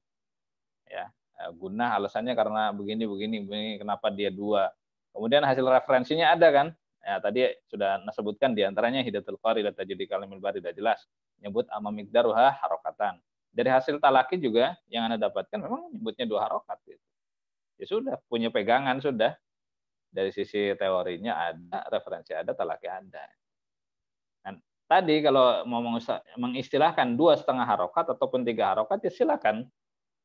Speaker 1: ya. Eh, guna alasannya karena begini begini begini kenapa dia dua? Kemudian hasil referensinya ada kan? Ya tadi sudah disebutkan di antaranya hidatul qari dan tajudi kalimil bari sudah jelas. Nyebut amamigdaruha harokatan. Dari hasil talaki juga yang anda dapatkan memang nyebutnya dua harokat gitu. ya sudah punya pegangan sudah. Dari sisi teorinya ada referensi ada talaki ada. Dan tadi kalau mau mengistilahkan dua setengah harokat ataupun tiga harokat ya silakan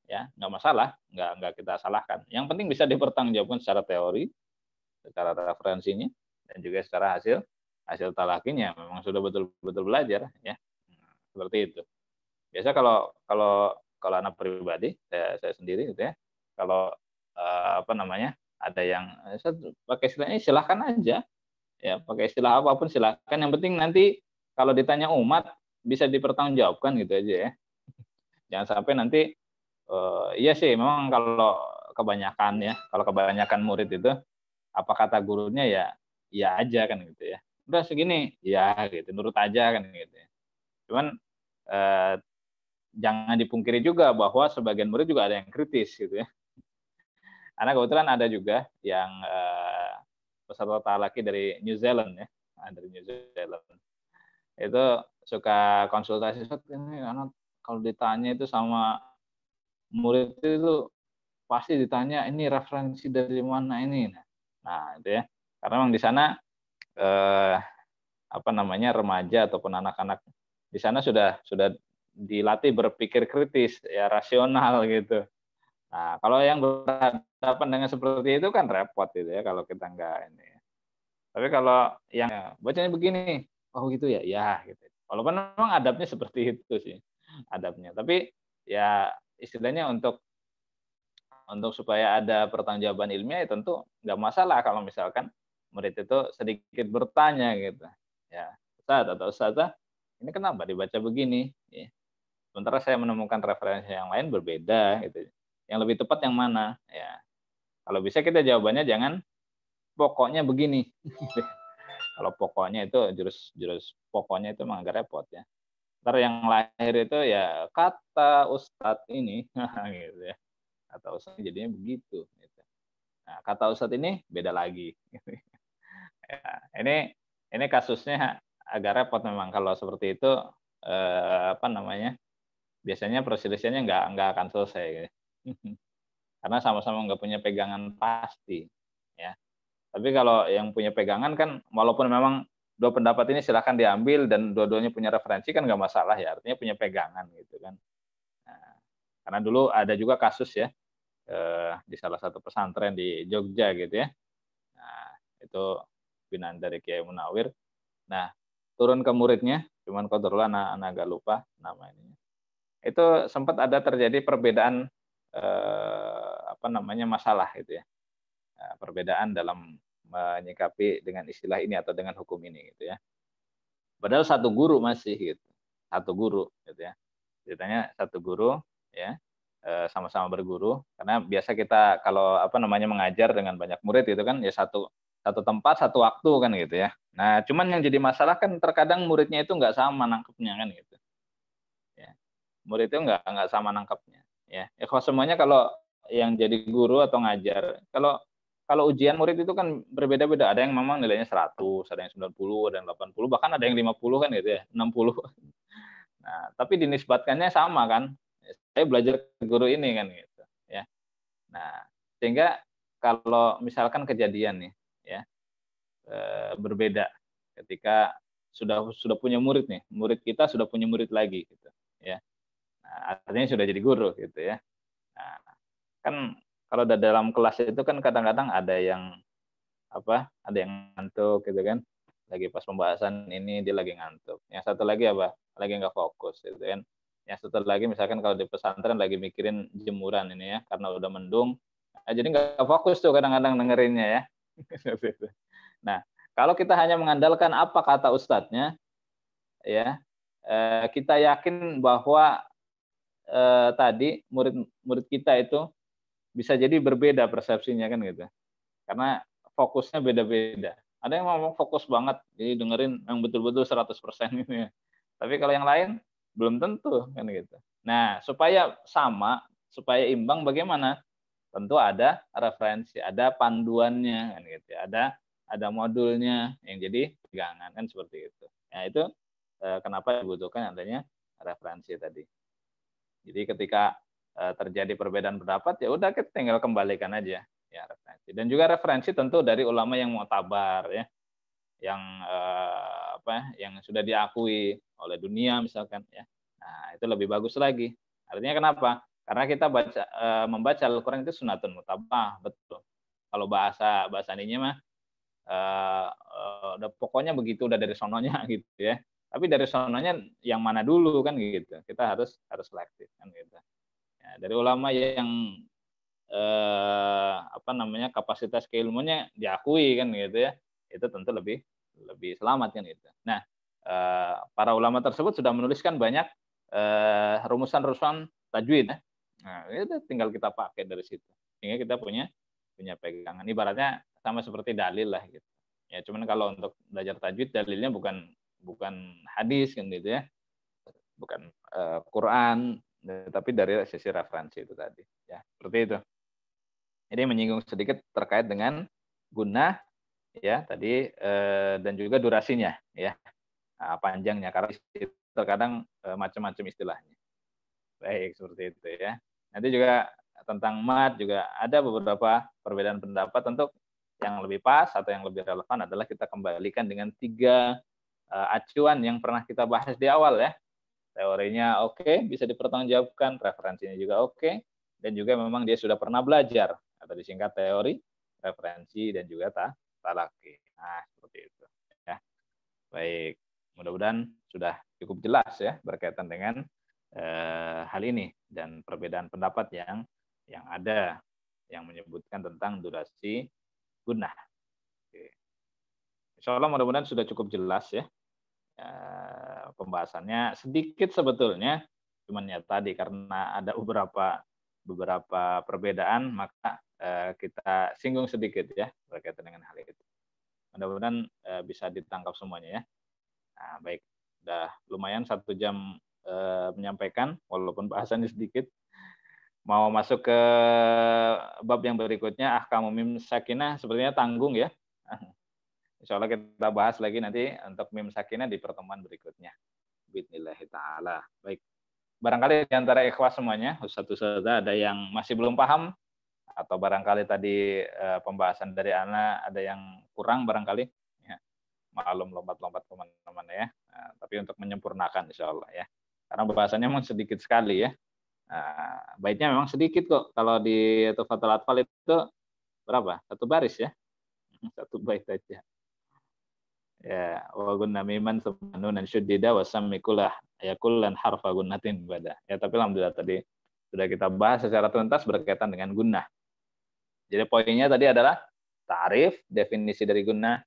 Speaker 1: ya nggak masalah nggak nggak kita salahkan. Yang penting bisa dipertanggungjawabkan secara teori secara referensinya dan juga secara hasil hasil talakinya. Memang sudah betul-betul belajar ya. Seperti itu. Biasa kalau kalau kalau anak pribadi saya, saya sendiri gitu ya kalau eh, apa namanya ada yang saya pakai istilahnya silahkan aja. Ya pakai istilah apa pun silahkan. Yang penting nanti kalau ditanya umat bisa dipertanggungjawabkan gitu aja ya. Jangan sampai nanti uh, iya sih memang kalau kebanyakan ya kalau kebanyakan murid itu apa kata gurunya ya ya aja kan gitu ya udah segini ya gitu nurut aja kan gitu ya cuman uh, jangan dipungkiri juga bahwa sebagian murid juga ada yang kritis gitu ya. Karena kebetulan ada juga yang uh, peserta talaki dari New Zealand ya, ah, dari New Zealand. Itu suka konsultasi ini karena kalau ditanya itu sama murid itu pasti ditanya ini referensi dari mana ini. Nah, itu ya. Karena memang di sana eh, apa namanya remaja ataupun anak-anak di sana sudah sudah dilatih berpikir kritis, ya rasional gitu. Nah, kalau yang berhadapan dengan seperti itu kan repot gitu ya kalau kita enggak ini. Tapi kalau yang ya, bacanya begini, oh gitu ya, ya gitu. Walaupun memang adabnya seperti itu sih, adabnya. Tapi ya istilahnya untuk untuk supaya ada pertanggungjawaban ilmiah ya tentu nggak masalah kalau misalkan murid itu sedikit bertanya gitu. Ya Ustaz atau Ustazah ini kenapa dibaca begini? Ya. sementara saya menemukan referensi yang lain berbeda gitu. Yang lebih tepat yang mana? Ya. Kalau bisa kita jawabannya jangan pokoknya begini. Kalau pokoknya itu jurus jurus pokoknya itu memang agak repot ya ntar yang lahir itu ya kata Ustadz ini gitu ya kata Ustadz jadinya begitu. Gitu. Nah, kata Ustadz ini beda lagi. ya, ini ini kasusnya agak repot memang kalau seperti itu eh, apa namanya biasanya perselisihannya nggak nggak akan selesai gitu. karena sama-sama nggak punya pegangan pasti ya tapi kalau yang punya pegangan kan walaupun memang dua pendapat ini silahkan diambil dan dua-duanya punya referensi kan nggak masalah ya artinya punya pegangan gitu kan nah, karena dulu ada juga kasus ya eh, di salah satu pesantren di Jogja gitu ya. Nah, itu binaan dari Kiai Munawir. Nah, turun ke muridnya, cuman kodrol anak, anak agak lupa nama ini. Itu sempat ada terjadi perbedaan eh, apa namanya masalah gitu ya. Nah, perbedaan dalam menyikapi dengan istilah ini atau dengan hukum ini gitu ya. Padahal satu guru masih gitu. Satu guru gitu ya. Ceritanya satu guru ya Eh, sama-sama berguru karena biasa kita kalau apa namanya mengajar dengan banyak murid itu kan ya satu satu tempat satu waktu kan gitu ya nah cuman yang jadi masalah kan terkadang muridnya itu nggak sama nangkepnya kan gitu ya murid itu nggak nggak sama nangkepnya ya ya kalau semuanya kalau yang jadi guru atau ngajar kalau kalau ujian murid itu kan berbeda-beda. Ada yang memang nilainya 100 ada yang 90 ada yang 80 bahkan ada yang 50 kan gitu ya 60 nah tapi dinisbatkannya sama kan. Saya belajar ke guru ini kan gitu ya. Nah sehingga kalau misalkan kejadian nih ya e, berbeda ketika sudah sudah punya murid nih murid kita sudah punya murid lagi gitu ya. Nah, artinya sudah jadi guru gitu ya. Nah, kan kalau dalam kelas itu kan kadang-kadang ada yang apa ada yang ngantuk gitu kan. Lagi pas pembahasan ini dia lagi ngantuk. Yang satu lagi apa? Lagi nggak fokus gitu kan. Yang satu lagi misalkan kalau di pesantren lagi mikirin jemuran ini ya karena udah mendung nah, jadi nggak fokus tuh kadang-kadang dengerinnya ya. Nah kalau kita hanya mengandalkan apa kata ustadznya ya eh, kita yakin bahwa eh, tadi murid murid kita itu bisa jadi berbeda persepsinya kan gitu karena fokusnya beda-beda ada yang mau fokus banget jadi dengerin yang betul-betul 100% gitu ya tapi kalau yang lain belum tentu kan gitu. Nah, supaya sama, supaya imbang bagaimana? Tentu ada referensi, ada panduannya kan gitu. Ya. Ada ada modulnya yang jadi pegangan kan seperti itu. Nah, itu eh, kenapa dibutuhkan adanya referensi tadi. Jadi ketika terjadi perbedaan pendapat ya udah kita tinggal kembalikan aja ya referensi. Dan juga referensi tentu dari ulama yang mau tabar ya. Yang eh, apa yang sudah diakui oleh dunia misalkan ya. Nah, itu lebih bagus lagi. Artinya kenapa? Karena kita baca e, membaca Al-Qur'an itu sunatun mutabah, betul. Kalau bahasa bahasa ininya mah e, e, pokoknya begitu udah dari sononya gitu ya. Tapi dari sononya yang mana dulu kan gitu. Kita harus harus selektif kan gitu. Ya, dari ulama yang eh, apa namanya kapasitas keilmuannya diakui kan gitu ya. Itu tentu lebih lebih selamat kan itu. Nah, eh, para ulama tersebut sudah menuliskan banyak eh, rumusan-rumusan tajwid. Ya. Nah, itu tinggal kita pakai dari situ. Sehingga kita punya punya pegangan. Ibaratnya sama seperti dalil lah gitu. Ya, cuman kalau untuk belajar tajwid dalilnya bukan bukan hadis kan gitu ya. Bukan uh, Quran, tapi dari sisi referensi itu tadi ya. Seperti itu. Ini menyinggung sedikit terkait dengan guna ya tadi eh, dan juga durasinya ya. Nah, panjangnya karena terkadang eh, macam-macam istilahnya. Baik seperti itu ya. Nanti juga tentang mat juga ada beberapa perbedaan pendapat untuk yang lebih pas atau yang lebih relevan adalah kita kembalikan dengan tiga uh, acuan yang pernah kita bahas di awal ya teorinya oke okay, bisa dipertanggungjawabkan referensinya juga oke okay, dan juga memang dia sudah pernah belajar atau disingkat teori referensi dan juga ta talaki nah seperti itu ya baik mudah-mudahan sudah cukup jelas ya berkaitan dengan eh, hal ini dan perbedaan pendapat yang yang ada yang menyebutkan tentang durasi gunah. Oke. Insya Allah mudah-mudahan sudah cukup jelas ya pembahasannya sedikit sebetulnya cuman ya tadi karena ada beberapa beberapa perbedaan maka eh, kita singgung sedikit ya berkaitan dengan hal itu. Mudah-mudahan eh, bisa ditangkap semuanya ya. Nah, baik. Udah lumayan satu jam menyampaikan walaupun bahasannya sedikit. Mau masuk ke bab yang berikutnya ahkamu mim sakinah sepertinya tanggung ya Insya Allah kita bahas lagi nanti untuk mim sakinah di pertemuan berikutnya. Bismillah ta'ala. Baik. Barangkali di antara ikhwas semuanya, satu saja ada yang masih belum paham, atau barangkali tadi eh, pembahasan dari Ana ada yang kurang barangkali. Ya. Maklum lompat-lompat ke mana-mana ya. Nah, tapi untuk menyempurnakan insya Allah ya. Karena bahasannya memang sedikit sekali ya. Nah, baiknya memang sedikit kok. Kalau di Tufatul Atfal itu berapa? Satu baris ya. Satu bait aja ya wa gunna miman dan syuddida wa sammikulah ayakullan harfa gunnatin bada. Ya tapi alhamdulillah tadi sudah kita bahas secara tuntas berkaitan dengan gunnah. Jadi poinnya tadi adalah tarif definisi dari gunnah.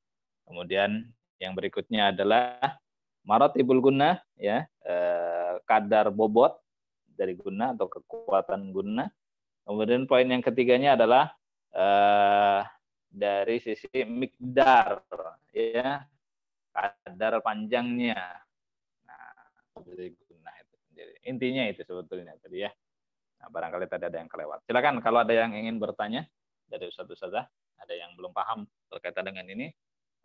Speaker 1: Kemudian yang berikutnya adalah maratibul gunnah ya eh, kadar bobot dari gunnah atau kekuatan gunnah. Kemudian poin yang ketiganya adalah eh, dari sisi mikdar ya kadar panjangnya. Nah, jadi guna itu sendiri. Intinya itu sebetulnya tadi ya. Nah, barangkali tadi ada yang kelewat. Silakan kalau ada yang ingin bertanya dari satu saja, ada yang belum paham berkaitan dengan ini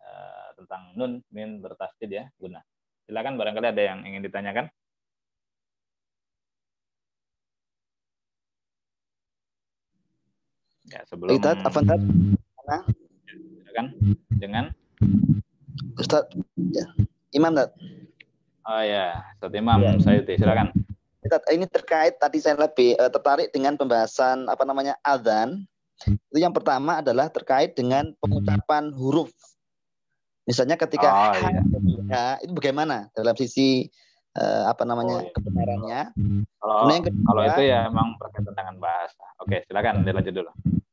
Speaker 1: uh, tentang nun min bertasdid ya guna. Silakan barangkali ada yang ingin ditanyakan. Ya, sebelum Ustaz, Silakan dengan
Speaker 2: Ustaz, ya. Imam, Ustaz.
Speaker 1: Oh ya, Ustaz Imam ya. Sayuti, silakan.
Speaker 2: Ustaz, ini terkait tadi saya lebih uh, tertarik dengan pembahasan apa namanya adzan. Itu yang pertama adalah terkait dengan pengucapan huruf. Misalnya ketika oh, iya. ha, itu bagaimana dalam sisi uh, apa namanya oh, iya. kebenarannya.
Speaker 1: Kalau, kedua, kalau itu ya memang berkaitan dengan bahasa. Oke, silakan dilanjut dulu.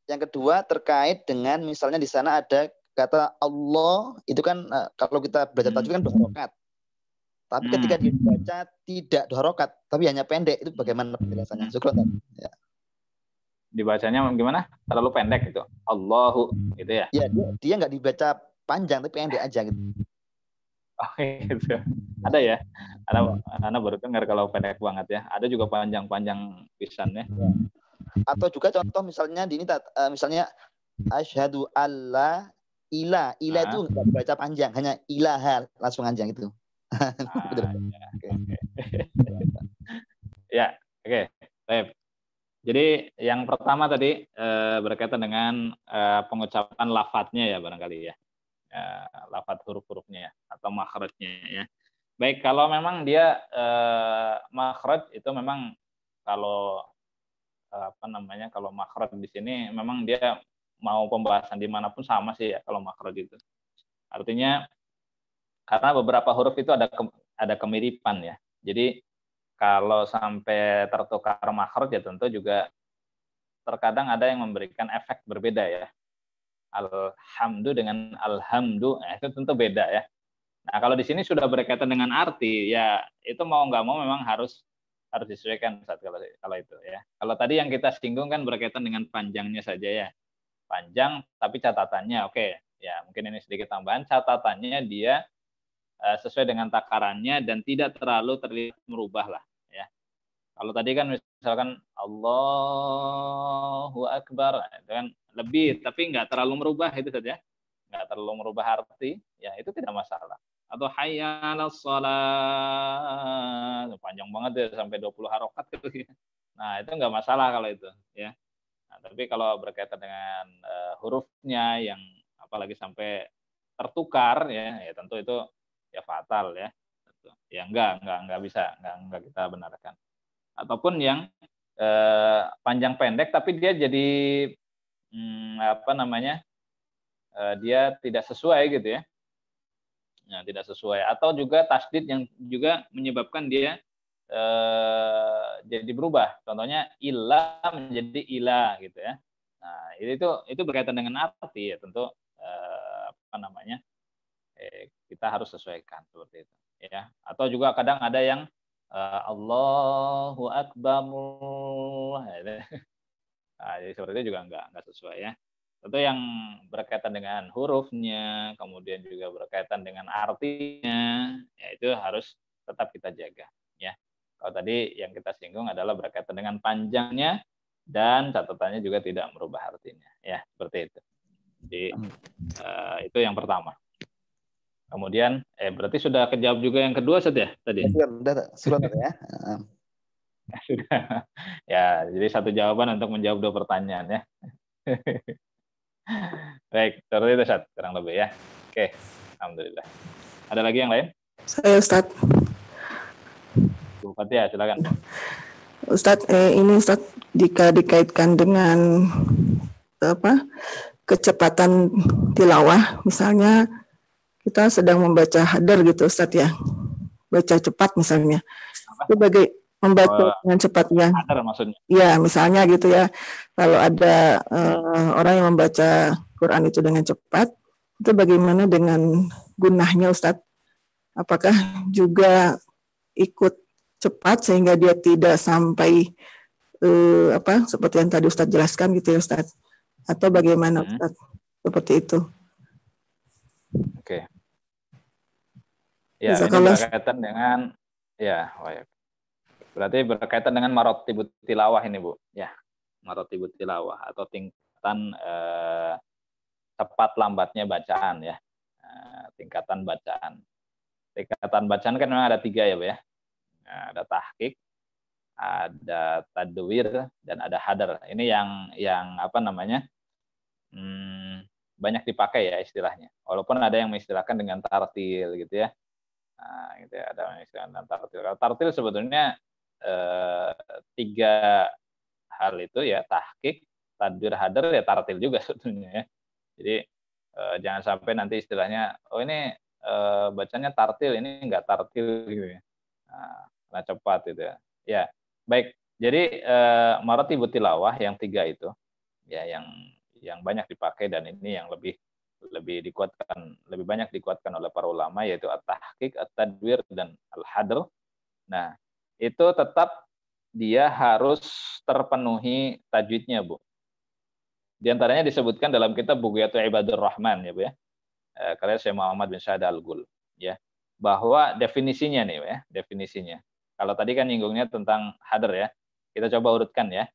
Speaker 2: Yang kedua terkait dengan misalnya di sana ada kata Allah itu kan uh, kalau kita belajar tajwid kan berharokat. Tapi hmm. ketika dibaca tidak harokat, tapi hanya pendek, itu bagaimana penjelasannya? Syukur, ya.
Speaker 1: Dibacanya gimana? Terlalu pendek itu. Allahu gitu ya?
Speaker 2: Iya, dia, dia nggak dibaca panjang, tapi pendek aja gitu.
Speaker 1: Oke, gitu. Ada ya? Ada, Ana baru dengar kalau pendek banget ya. Ada juga panjang-panjang pisannya. Ya.
Speaker 2: Atau juga contoh misalnya di ini, uh, misalnya asyhadu alla Ila, ila itu nggak dibaca panjang, hanya ilaha langsung panjang itu. Ah,
Speaker 1: ya, oke. Baik. Jadi yang pertama tadi eh, berkaitan dengan eh, pengucapan lafadznya ya barangkali ya. Eh, lafadz huruf-hurufnya ya atau makhrajnya ya. Baik, kalau memang dia eh, makhraj itu memang kalau apa namanya kalau makhraj di sini memang dia mau pembahasan di mana pun sama sih ya kalau makro itu. Artinya karena beberapa huruf itu ada ke, ada kemiripan ya. Jadi kalau sampai tertukar makro ya tentu juga terkadang ada yang memberikan efek berbeda ya. Alhamdu dengan alhamdu, nah itu tentu beda ya. Nah kalau di sini sudah berkaitan dengan arti, ya itu mau nggak mau memang harus harus disesuaikan saat kalau kalau itu ya. Kalau tadi yang kita singgung kan berkaitan dengan panjangnya saja ya panjang, tapi catatannya oke okay, ya mungkin ini sedikit tambahan catatannya dia uh, sesuai dengan takarannya dan tidak terlalu terlihat merubah lah ya Kalau tadi kan misalkan Allahu Akbar, itu kan lebih tapi nggak terlalu merubah itu saja, nggak terlalu merubah arti, ya itu tidak masalah. Atau hayal sholat, panjang banget ya sampai 20 harokat gitu. Nah itu nggak masalah kalau itu, ya. Nah, tapi kalau berkaitan dengan uh, hurufnya yang apalagi sampai tertukar ya, ya tentu itu ya fatal ya. Ya enggak, enggak, enggak bisa, enggak, enggak kita benarkan. Ataupun yang eh, panjang pendek tapi dia jadi hmm, apa namanya? Eh, dia tidak sesuai gitu ya. Nah, tidak sesuai atau juga tasdid yang juga menyebabkan dia eh, jadi berubah. Contohnya ilah menjadi ilah gitu ya. Nah, itu itu berkaitan dengan arti ya tentu eh, apa namanya? Eh, kita harus sesuaikan seperti itu ya atau juga kadang ada yang uh, Allahu Akbar nah, jadi seperti itu juga enggak enggak sesuai ya tentu yang berkaitan dengan hurufnya kemudian juga berkaitan dengan artinya ya itu harus tetap kita jaga ya kalau tadi yang kita singgung adalah berkaitan dengan panjangnya dan catatannya juga tidak merubah artinya ya seperti itu jadi uh, itu yang pertama Kemudian, eh berarti sudah kejawab juga yang kedua Set ya tadi?
Speaker 2: Sudah, sudah ya.
Speaker 1: sudah. Ya, jadi satu jawaban untuk menjawab dua pertanyaan ya. Baik, seperti itu Sat, kurang lebih ya. Oke, Alhamdulillah. Ada lagi yang lain?
Speaker 3: Saya Ustaz.
Speaker 1: Bu Fatia, silakan.
Speaker 3: Ustadz, eh, ini Ustadz jika dikaitkan dengan apa kecepatan tilawah, misalnya kita sedang membaca hadar gitu Ustaz ya. Baca cepat misalnya. Itu bagi membaca oh, dengan cepat ya. Hadar maksudnya. Ya, misalnya gitu ya. Kalau ada uh, orang yang membaca Quran itu dengan cepat, itu bagaimana dengan gunahnya Ustaz? Apakah juga ikut cepat sehingga dia tidak sampai uh, apa seperti yang tadi Ustaz jelaskan gitu ya Ustaz? Atau bagaimana hmm. Ustaz? Seperti itu.
Speaker 1: Oke. Ya, Bisa ini berkaitan dengan ya, oh ya. Berarti berkaitan dengan marotibut tilawah ini, Bu. Ya, marotibut tilawah atau tingkatan eh, cepat lambatnya bacaan ya. Eh, tingkatan bacaan. Tingkatan bacaan kan memang ada tiga ya, Bu ya. Nah, ada tahqiq, ada tadwir dan ada hadar. Ini yang yang apa namanya? Hmm, banyak dipakai ya istilahnya. Walaupun ada yang mengistilahkan dengan tartil gitu ya. Nah, gitu ya, ada mengistilahkan dengan tartil. Kalau tartil sebetulnya eh, tiga hal itu ya tahqiq, tadbir hadar ya tartil juga sebetulnya ya. Jadi eh, jangan sampai nanti istilahnya oh ini eh, bacanya tartil, ini enggak tartil gitu ya. Nah, cepat gitu ya. Ya, baik. Jadi eh, marati tilawah yang tiga itu ya yang yang banyak dipakai dan ini yang lebih lebih dikuatkan lebih banyak dikuatkan oleh para ulama yaitu at-tahqiq, at-tadwir dan al-hadr. Nah, itu tetap dia harus terpenuhi tajwidnya, Bu. Di antaranya disebutkan dalam kitab Bughyatu Ibadur Rahman ya, Bu ya. Eh, karya Syekh Muhammad bin Syahad Al-Gul ya. Bahwa definisinya nih, ya, definisinya. Kalau tadi kan nyinggungnya tentang hadr ya. Kita coba urutkan ya.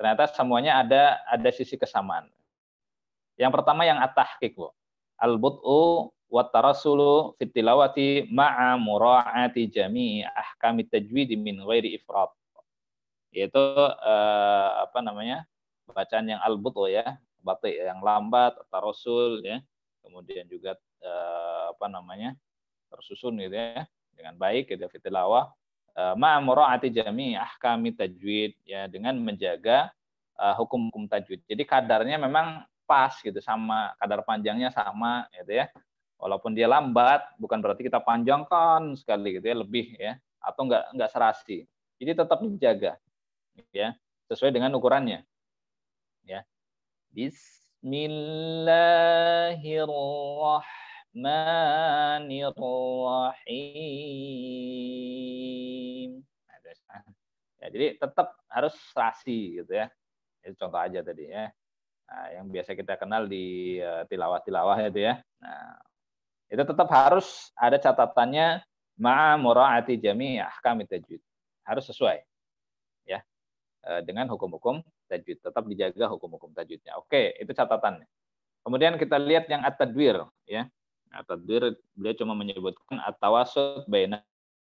Speaker 1: Ternyata semuanya ada ada sisi kesamaan. Yang pertama yang at-tahqiq, Bu. Al-bud'u wa tarasulu fit tilawati ma'a mura'ati jami'i ahkami tajwid min ghairi ifrat. Yaitu eh, apa namanya? bacaan yang al-bud'u ya, batik yang lambat, tarasul ya. Kemudian juga eh, apa namanya? Tersusun gitu ya dengan baik gitu fit tilawah eh, ma'a mura'ati jami'i ahkami tajwid ya dengan menjaga eh, hukum-hukum tajwid. Jadi kadarnya memang pas gitu sama kadar panjangnya sama gitu ya. Walaupun dia lambat bukan berarti kita panjangkan sekali gitu ya lebih ya atau enggak enggak serasi. Jadi tetap dijaga ya sesuai dengan ukurannya. Ya. Bismillahirrahmanirrahim nah, ya jadi tetap harus serasi gitu ya itu contoh aja tadi ya Nah, yang biasa kita kenal di uh, tilawah-tilawah itu ya. Nah, itu tetap harus ada catatannya ma'a mura'ati jami' ahkam tajwid. Harus sesuai. uh, dengan hukum-hukum tajwid. Tetap dijaga hukum-hukum tajwidnya. Oke, itu catatannya. Kemudian kita lihat yang at-tadwir ya. At-tadwir beliau cuma menyebutkan at-tawasud baina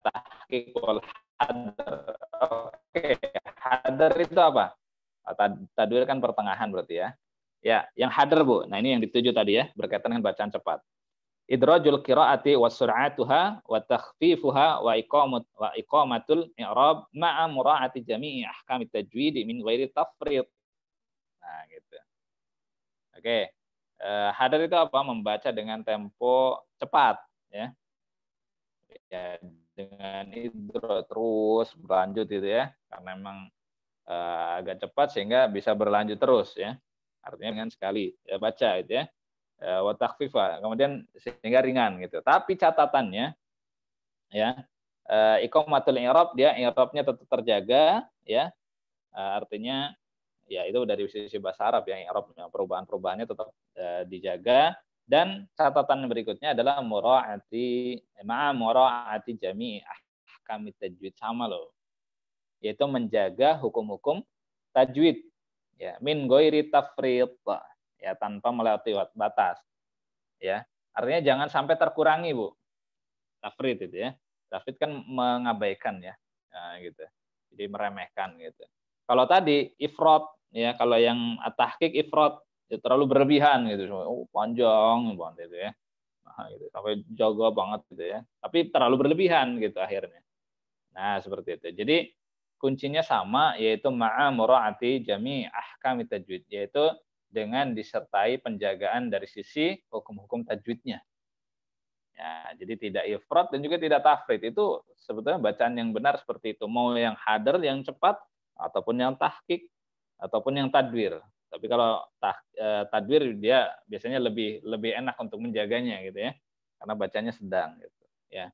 Speaker 1: tahqiq wal hadar. Oke, hadar itu apa? Tadwir kan pertengahan berarti ya. Ya, yang hadar Bu. Nah, ini yang dituju tadi ya, berkaitan dengan bacaan cepat idrajul qiraati wa sur'atuha wa takhfifuha wa iqamat wa iqamatul i'rab ma'a mura'ati jami'i ahkam tajwid min ghairi tafrid. Nah, gitu. Oke. Uh, hadar itu apa? Membaca dengan tempo cepat, ya. Ya, dengan idro terus berlanjut itu ya. Karena memang uh, agak cepat sehingga bisa berlanjut terus ya. Artinya dengan sekali ya baca itu ya Eh, wa takhfifa kemudian sehingga ringan gitu tapi catatannya ya uh, iqamatul i'rab dia i'rabnya tetap terjaga ya artinya ya itu dari sisi bahasa Arab ya i'rab perubahan-perubahannya tetap uh, dijaga dan catatan berikutnya adalah muraati ma'a muraati jami' ahkam tajwid sama loh yaitu menjaga hukum-hukum tajwid ya min ghairi tafrid ya tanpa melewati batas. Ya, artinya jangan sampai terkurangi bu. Tafrid itu ya. Tafrid kan mengabaikan ya, nah, gitu. Jadi meremehkan gitu. Kalau tadi ifrot ya, kalau yang tahqiq ifrot ya terlalu berlebihan gitu, oh, panjang banget itu ya. Nah, gitu. Sampai jaga banget gitu ya. Tapi terlalu berlebihan gitu akhirnya. Nah, seperti itu. Jadi kuncinya sama yaitu ma'a mura'ati jami ahkam tajwid yaitu dengan disertai penjagaan dari sisi hukum-hukum tajwidnya. Ya, jadi tidak ifrat dan juga tidak tafrid. Itu sebetulnya bacaan yang benar seperti itu. Mau yang hadar, yang cepat, ataupun yang tahkik, ataupun yang tadwir. Tapi kalau tah, eh, tadwir dia biasanya lebih lebih enak untuk menjaganya gitu ya. Karena bacanya sedang gitu ya.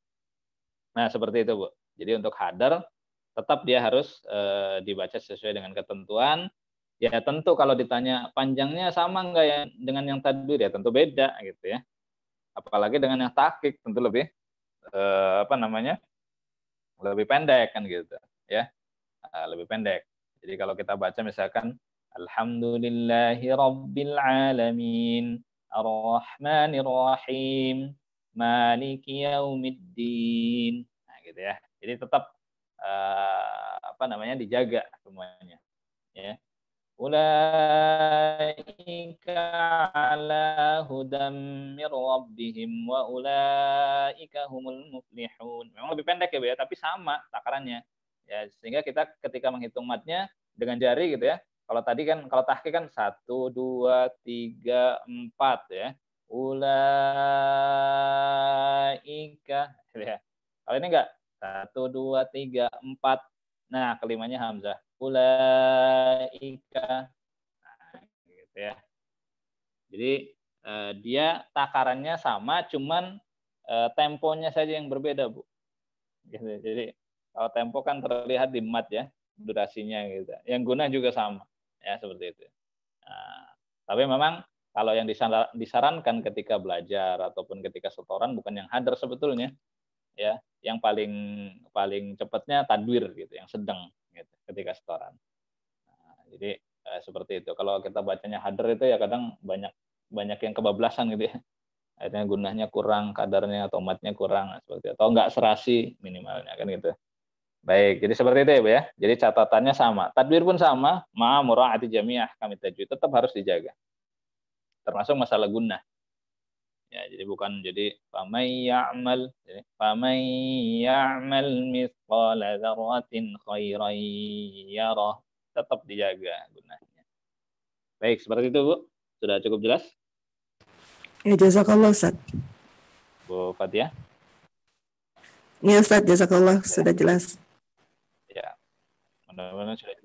Speaker 1: Nah, seperti itu, Bu. Jadi untuk hadar tetap dia harus e, dibaca sesuai dengan ketentuan Ya tentu kalau ditanya panjangnya sama enggak ya dengan yang tadbir ya tentu beda gitu ya. Apalagi dengan yang takik tentu lebih eh, apa namanya lebih pendek kan gitu ya eh, lebih pendek. Jadi kalau kita baca misalkan Alhamdulillahi Rabbil Alamin Ar-Rahmanir Rahim Maliki Yaumiddin nah, gitu ya. Jadi tetap uh, apa namanya dijaga semuanya ya. Ulaika ala hudam mir rabbihim wa ulaika humul muflihun. Memang lebih pendek ya Bu ya, tapi sama takarannya. Ya, sehingga kita ketika menghitung matnya dengan jari gitu ya. Kalau tadi kan kalau tahki kan satu dua tiga empat ya. Ulaika gitu ya. Kalau ini enggak satu dua tiga empat. Nah kelimanya hamzah ulaika. Nah, gitu ya. Jadi eh, dia takarannya sama, cuman eh, temponya saja yang berbeda, Bu. Gitu. Jadi kalau tempo kan terlihat di mat ya, durasinya gitu. Yang guna juga sama, ya seperti itu. Nah, tapi memang kalau yang disarankan ketika belajar ataupun ketika setoran bukan yang hadar sebetulnya, ya, yang paling paling cepatnya tadwir gitu, yang sedang gitu, ketika setoran. Nah, jadi eh, seperti itu. Kalau kita bacanya hadir itu ya kadang banyak banyak yang kebablasan gitu ya. Akhirnya gunanya kurang, kadarnya atau matnya kurang seperti itu. Atau enggak serasi minimalnya kan gitu. Baik, jadi seperti itu ya, Bu ya. Jadi catatannya sama. Tadbir pun sama, ma mura'ati jami'ah kami tajwid tetap harus dijaga. Termasuk masalah guna. Ya, jadi bukan jadi famay ya'mal jadi famay ya'mal mithqala dzarratin khairan yarah. Tetap dijaga gunanya. Baik, seperti itu, Bu. Sudah cukup jelas?
Speaker 3: Ya, jazakallah, Ustaz.
Speaker 1: Bu Fatia?
Speaker 3: Ya, Ustaz, jazakallah. Sudah jelas.
Speaker 1: Ya, mudah-mudahan sudah.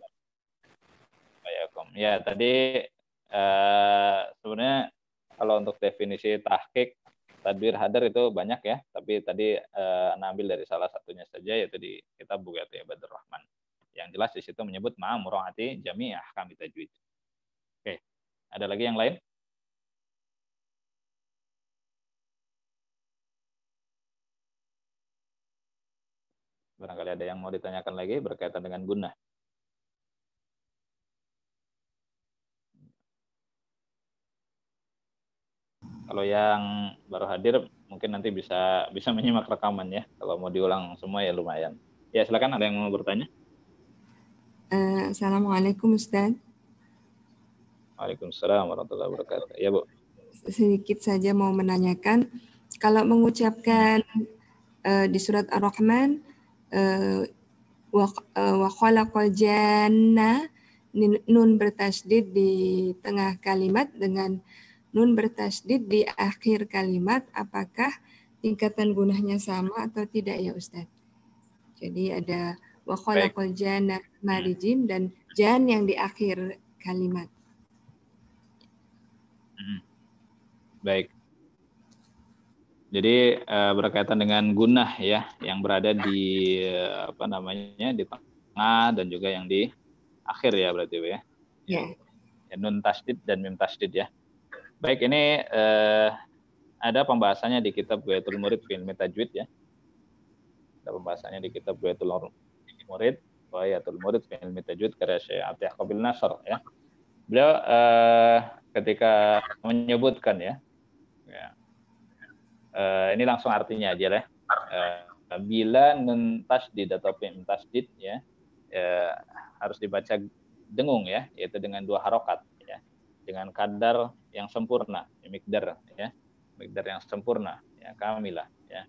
Speaker 1: Ya, tadi uh, sebenarnya kalau untuk definisi tahqiq, tadbir hadar itu banyak ya, tapi tadi eh, ambil dari salah satunya saja yaitu di kitab Bugati Abadur Rahman. Yang jelas di situ menyebut ma'amurati jami' ahkam tajwid. Oke, ada lagi yang lain? Barangkali ada yang mau ditanyakan lagi berkaitan dengan guna Kalau yang baru hadir mungkin nanti bisa bisa menyimak rekaman ya. Kalau mau diulang semua ya lumayan. Ya silakan ada yang mau bertanya.
Speaker 4: Uh, Assalamualaikum Ustaz.
Speaker 1: Waalaikumsalam warahmatullahi wabarakatuh. Ya Bu.
Speaker 4: Sedikit saja mau menanyakan kalau mengucapkan uh, di surat Ar-Rahman wa khalaqal janna nun bertasdid di tengah kalimat dengan nun bertasdid di akhir kalimat apakah tingkatan gunahnya sama atau tidak ya Ustaz? Jadi ada wa khalaqal jana marijim dan jan yang di akhir kalimat.
Speaker 1: Hmm. Baik. Jadi uh, berkaitan dengan gunah ya yang berada di uh, apa namanya di tengah dan juga yang di akhir ya berarti ya.
Speaker 4: Yeah.
Speaker 1: Ya, nun tasdid dan mim tasdid ya. Baik, ini eh, ada pembahasannya di kitab Buyatul Murid fil Tajwid ya. Ada pembahasannya di kitab Buyatul Murid, Buyatul Murid fil Tajwid karya Syekh Atiyah Qabil Nasr ya. Beliau eh, ketika menyebutkan ya eh, ini langsung artinya aja lah. Eh, bila tasdid atau tasdid ya, eh, harus dibaca dengung ya, yaitu dengan dua harokat ya, dengan kadar yang sempurna, mikdar ya, mikdar yang sempurna, ya, kamilah ya.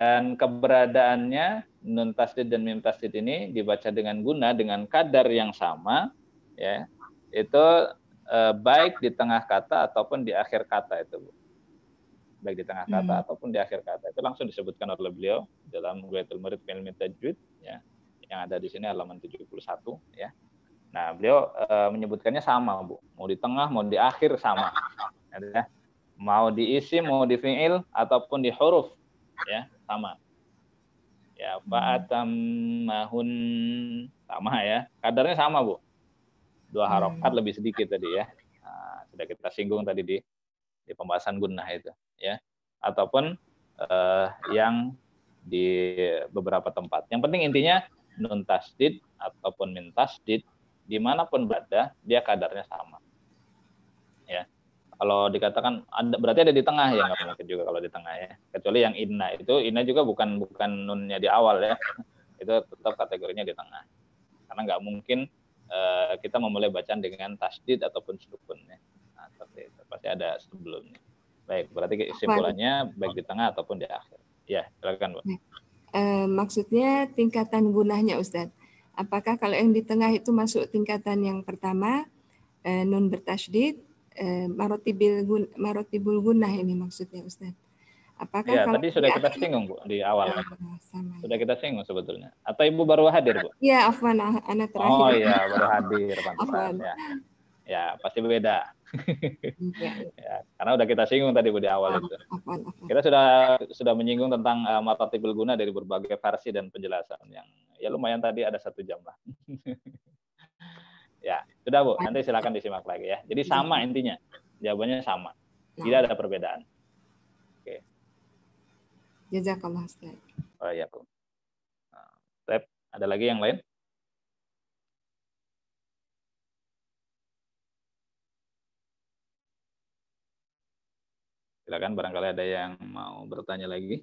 Speaker 1: Dan keberadaannya nun tasdid dan mim tasdid ini dibaca dengan guna dengan kadar yang sama ya. Itu eh, baik di tengah kata ataupun di akhir kata itu, Bu. Baik di tengah kata hmm. ataupun di akhir kata. Itu langsung disebutkan oleh beliau dalam Guaitul Murid Fil Tajwid ya. Yang ada di sini halaman 71 ya Nah, beliau e, menyebutkannya sama, Bu. Mau di tengah, mau di akhir sama. Ya. Mau diisi, mau di fi'il ataupun di huruf, ya, sama. Ya, fa'atam mahun sama ya. Kadarnya sama, Bu. Dua harokat lebih sedikit tadi ya. Nah, sudah kita singgung tadi di di pembahasan gunnah itu, ya. Ataupun eh, yang di beberapa tempat. Yang penting intinya nun tasdid ataupun min tasdid di mana pun berada dia kadarnya sama. Ya. Kalau dikatakan ada berarti ada di tengah ya nggak mungkin juga kalau di tengah ya. Kecuali yang inna itu inna juga bukan bukan nunnya di awal ya. Itu tetap kategorinya di tengah. Karena nggak mungkin uh, kita memulai bacaan dengan tasdid ataupun sukun ya. Nah, seperti itu. Pasti ada sebelumnya baik berarti kesimpulannya baik di tengah ataupun di akhir ya silakan bu
Speaker 4: uh, maksudnya tingkatan gunanya Ustadz apakah kalau yang di tengah itu masuk tingkatan yang pertama eh, nun bertasydid eh, marotibil gun, marotibul gunah ini maksudnya Ustaz.
Speaker 1: Apakah ya, kalau tadi sudah kita singgung Bu di awal. Ya, sama. Sudah kita singgung sebetulnya. Atau Ibu baru hadir Bu?
Speaker 4: Iya, afwan anak terakhir.
Speaker 1: Oh iya, baru hadir pantesan ya. Ya, pasti beda. Ya. ya, karena udah kita singgung tadi di awal itu. Kita sudah sudah menyinggung tentang uh, maratibul guna dari berbagai versi dan penjelasan yang ya lumayan tadi ada satu jam lah. ya, sudah Bu. Nanti silakan disimak lagi ya. Jadi sama intinya. Jawabannya sama. Tidak ada perbedaan. Oke.
Speaker 4: Jazakallah.
Speaker 1: Oh iya, Bu. Nah, ada lagi yang lain? Silakan barangkali ada yang mau bertanya lagi.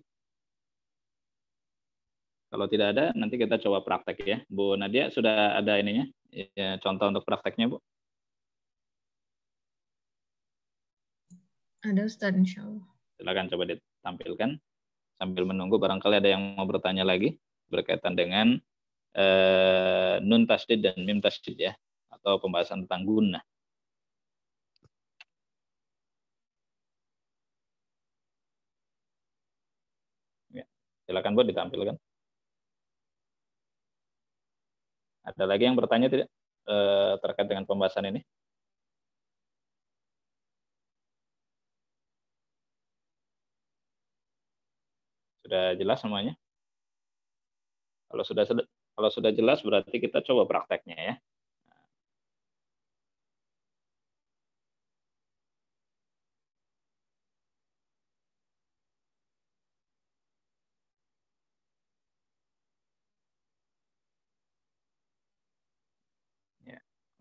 Speaker 1: Kalau tidak ada, nanti kita coba praktek ya. Bu Nadia, sudah ada ininya? Ya, contoh untuk prakteknya, Bu?
Speaker 5: Ada, Ustaz, insya Allah.
Speaker 1: Silakan coba ditampilkan. Sambil menunggu, barangkali ada yang mau bertanya lagi berkaitan dengan eh, nun tasdid dan mim tasdid ya, atau pembahasan tentang guna. Silakan buat ditampilkan. Ada lagi yang bertanya tidak eh, terkait dengan pembahasan ini? Sudah jelas semuanya? Kalau sudah kalau sudah jelas berarti kita coba prakteknya ya.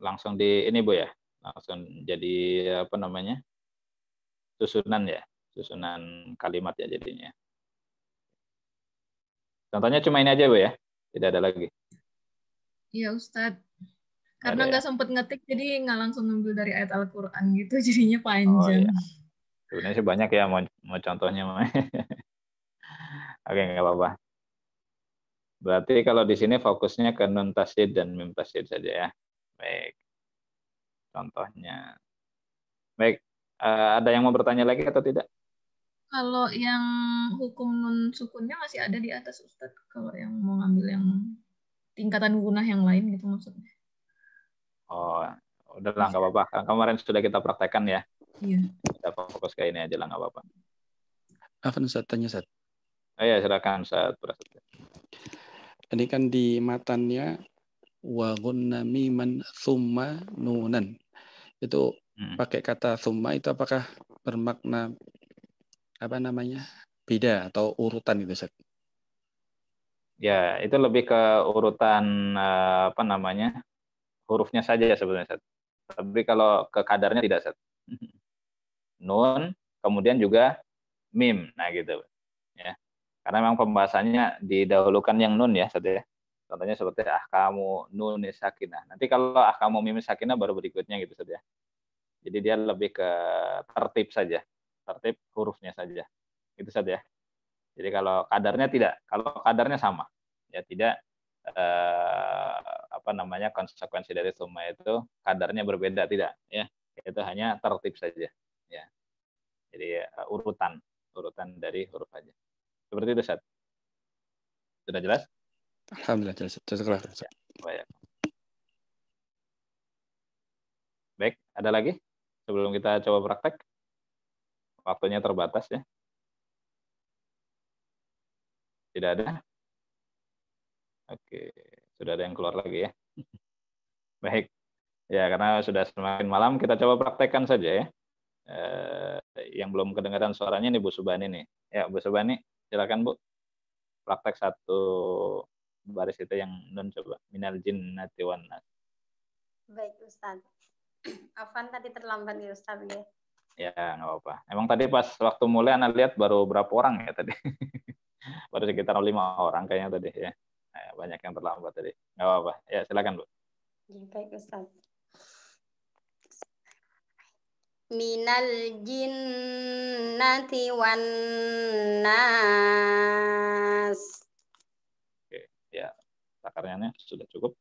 Speaker 1: Langsung di ini Bu ya, langsung jadi apa namanya? susunan ya, susunan kalimat ya jadinya. Contohnya cuma ini aja Bu ya, tidak ada lagi.
Speaker 5: Iya Ustadz. Karena ya? nggak ya? sempat ngetik jadi nggak langsung ngambil dari ayat Al-Quran gitu, jadinya panjang. Oh, iya.
Speaker 1: Sebenarnya sih banyak ya mau, mau contohnya. Oke, nggak apa-apa. Berarti kalau di sini fokusnya ke nun tasid dan mim tasid saja ya. Baik. Contohnya. Baik, uh, ada yang mau bertanya lagi atau tidak?
Speaker 5: Kalau yang hukum nun sukunnya masih ada di atas Ustadz. Kalau yang mau ngambil yang tingkatan guna yang lain gitu maksudnya.
Speaker 1: Oh, udahlah nggak apa-apa. Kemarin sudah kita praktekkan ya.
Speaker 5: Iya.
Speaker 1: Kita fokus ke ini aja lah nggak apa-apa.
Speaker 6: Afan Ustaz, tanya Ustaz.
Speaker 1: Oh ya, silakan Ustaz.
Speaker 6: Tadi kan di matanya wa gunna miman thumma nunan. Itu hmm. pakai kata thumma itu apakah bermakna apa namanya beda atau urutan itu Ustaz?
Speaker 1: Ya, itu lebih ke urutan eh, apa namanya hurufnya saja sebenarnya Ustaz. Tapi kalau ke kadarnya tidak Ustaz. Nun, kemudian juga mim. Nah, gitu. Ya. Karena memang pembahasannya didahulukan yang nun ya Ustaz ya. Contohnya seperti ah kamu nun sakinah. Nanti kalau ah kamu mim sakinah baru berikutnya gitu Ustaz ya. Jadi dia lebih ke tertib saja tertib hurufnya saja. Itu saja. Jadi kalau kadarnya tidak, kalau kadarnya sama, ya tidak eh, apa namanya konsekuensi dari summa itu kadarnya berbeda tidak, ya itu hanya tertib saja, ya. Jadi uh, urutan, urutan dari huruf saja. Seperti itu, Sat. Sudah jelas?
Speaker 6: Alhamdulillah. Jelas. Ya, baik.
Speaker 1: Baik, ada lagi sebelum kita coba praktek? waktunya terbatas ya. Tidak ada? Oke, sudah ada yang keluar lagi ya. Baik. Ya, karena sudah semakin malam, kita coba praktekkan saja ya. Eh, yang belum kedengaran suaranya nih Bu Subani nih. Ya, Bu Subani, silakan Bu. Praktek satu baris itu yang nun coba. Minal jinnati wan nas.
Speaker 7: Baik, Ustaz. Afan tadi terlambat ya Ustaz ya.
Speaker 1: Ya, nggak apa-apa. Emang tadi pas waktu mulai Anda lihat baru berapa orang ya tadi? baru sekitar lima orang kayaknya tadi ya. Nah, banyak yang terlambat tadi. Nggak apa-apa. Ya, silakan, Bu.
Speaker 7: Ya, baik, Ustaz. Minal jinnati wan nas.
Speaker 1: Oke, ya. Takarnya sudah cukup.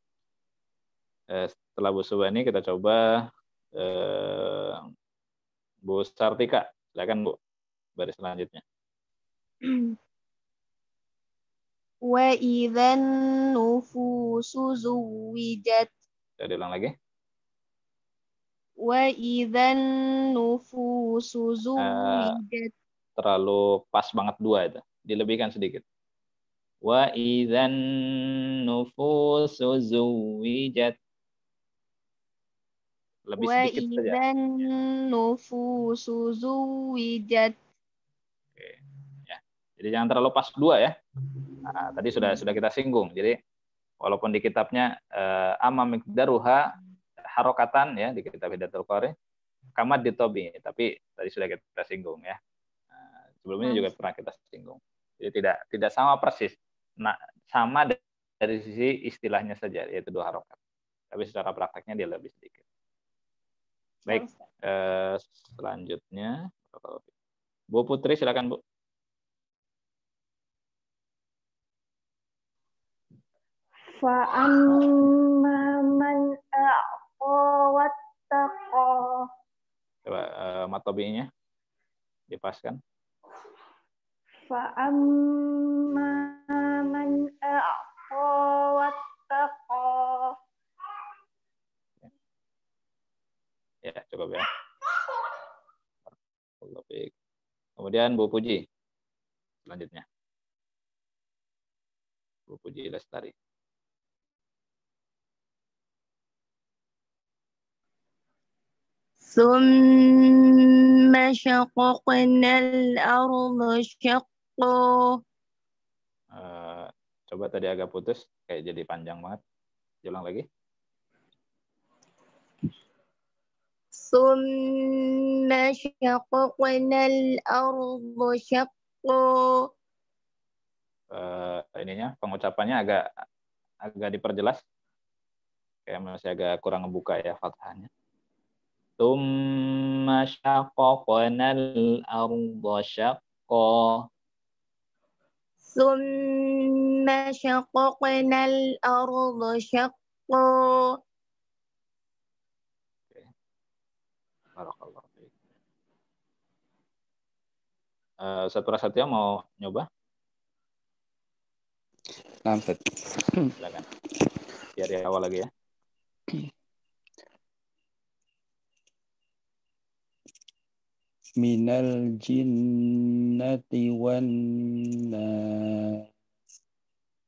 Speaker 1: Eh, setelah Bu Subani kita coba eh, Bu Sartika, silakan Bu. Baris selanjutnya.
Speaker 8: Wa idzan nufusu zuwijat.
Speaker 1: Saya ulang lagi.
Speaker 8: Wa idzan nufusu zuwijat.
Speaker 1: Uh, terlalu pas banget dua itu. Dilebihkan sedikit. Wa idzan nufusu zuwijat lebih
Speaker 8: Wa
Speaker 1: sedikit saja.
Speaker 8: nufusu zuwijat.
Speaker 1: Oke. Ya. Jadi jangan terlalu pas dua ya. Nah, tadi sudah sudah kita singgung. Jadi walaupun di kitabnya uh, amma miqdaruha harokatan ya di kitab Hidayatul Qari kamat ditobi tapi tadi sudah kita singgung ya. Nah, sebelumnya juga pernah kita singgung. Jadi tidak tidak sama persis. Nah, sama dari sisi istilahnya saja yaitu dua harokat. Tapi secara prakteknya dia lebih sedikit. Baik, eh, selanjutnya Bu Putri silakan Bu.
Speaker 8: Fa'amma man wattaqa.
Speaker 1: Coba uh, matobinya dipaskan.
Speaker 8: Fa'amma man wattaqa.
Speaker 1: Ya, cukup ya. Kemudian Bu Puji. Selanjutnya. Bu Puji Lestari.
Speaker 8: ثم شققنا الأرض شقا
Speaker 1: uh, coba tadi agak putus kayak jadi panjang banget ulang lagi
Speaker 8: Summa syaqaqnal arda syaqqa.
Speaker 1: Uh, ininya pengucapannya agak agak diperjelas. Kayak masih agak kurang ngebuka ya fathahnya. Tumma syaqaqnal arda syaqqa.
Speaker 8: ثم شققنا الأرض شقا
Speaker 1: Uh, Ustaz Prasetya mau nyoba?
Speaker 6: Nah,
Speaker 1: Silakan. Biar di awal lagi ya.
Speaker 6: minal jinnati wan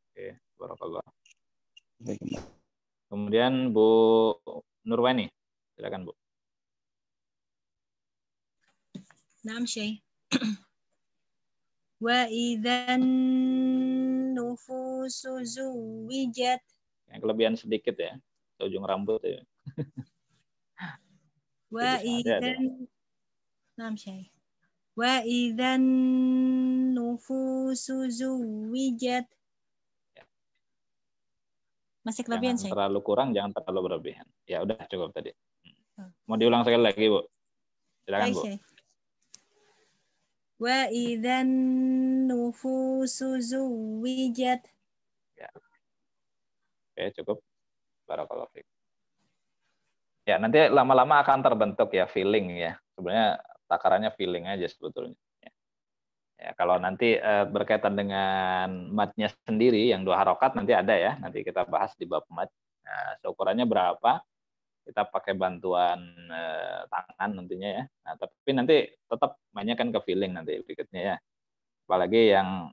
Speaker 1: Oke, barakallah. Kemudian Bu Nurwani, silakan Bu.
Speaker 9: Naam Syekh. Wa idzan nufusu zuwijat.
Speaker 1: Yang kelebihan sedikit ya, ujung rambut ya.
Speaker 9: Wa idzan Wa idzan nufusu zuwijat.
Speaker 1: Ya.
Speaker 9: Masih kelebihan
Speaker 1: Syekh. terlalu kurang, jangan terlalu berlebihan. Ya udah cukup tadi. Hmm. Mau diulang sekali lagi, Bu? Silakan, Bu.
Speaker 9: Wa idzan nufusu zuwijat.
Speaker 1: Ya. Oke, cukup. Barakallahu fiik. Ya, nanti lama-lama akan terbentuk ya feeling ya. Sebenarnya takarannya feeling aja sebetulnya. Ya, kalau nanti uh, berkaitan dengan matnya sendiri yang dua harokat nanti ada ya, nanti kita bahas di bab mat. Nah, seukurannya berapa? Kita pakai bantuan uh, tangan nantinya ya. Nah, tapi nanti tetap banyak kan ke feeling nanti berikutnya ya. Apalagi yang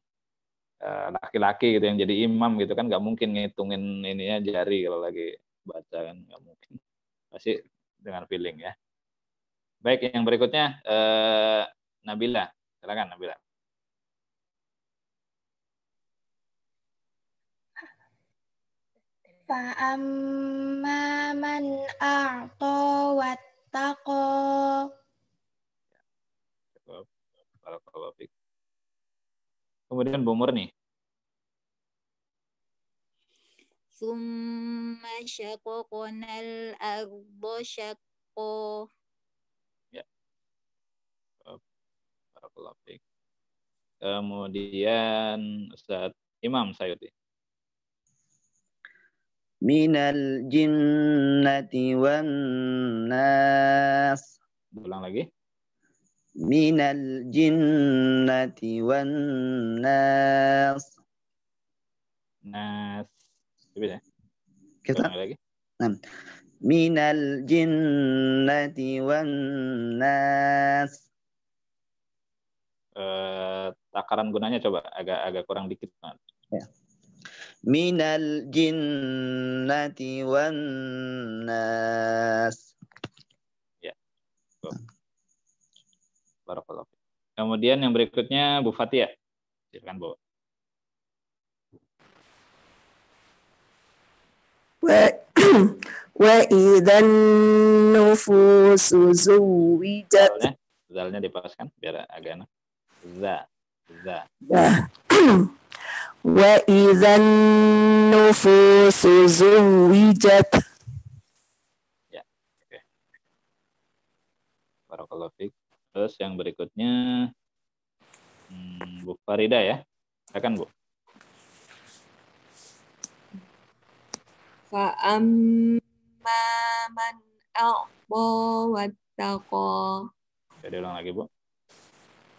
Speaker 1: eh, laki-laki gitu yang jadi imam gitu kan nggak mungkin ngitungin ininya jari kalau lagi baca kan nggak mungkin pasti dengan feeling ya Baik, yang berikutnya eh, Nabila. Silakan Nabila.
Speaker 8: Fa'amma man a'ta wattaqo.
Speaker 1: Kemudian Bu Murni.
Speaker 10: Summa syaqaqnal arda syaqqa.
Speaker 1: Barakallahu Kemudian Ustaz Imam Sayuti.
Speaker 2: Minal jinnati wan nas.
Speaker 1: Ulang lagi.
Speaker 2: Minal jinnati wan nas.
Speaker 1: Nas. Bisa.
Speaker 2: Kita lagi. Nah. Minal jinnati wan nas
Speaker 1: eh, takaran gunanya coba agak agak kurang dikit
Speaker 2: Ya. Minal jinnati wan nas.
Speaker 1: Ya. Barakallahu. Kemudian yang berikutnya Bu Fatia. Silakan Bu.
Speaker 3: Wa wa idzan nufusu zuwijat.
Speaker 1: Zalnya dipaskan biar agak enak. Za. Za.
Speaker 3: Wa idzan nufusu zuwijat.
Speaker 1: Ya. Oke. Barakallahu fiik. Terus yang berikutnya hmm, Bu Farida ya. Silakan Bu.
Speaker 4: Fa'amma man a'ta wattaqa.
Speaker 1: Jadi ulang lagi Bu.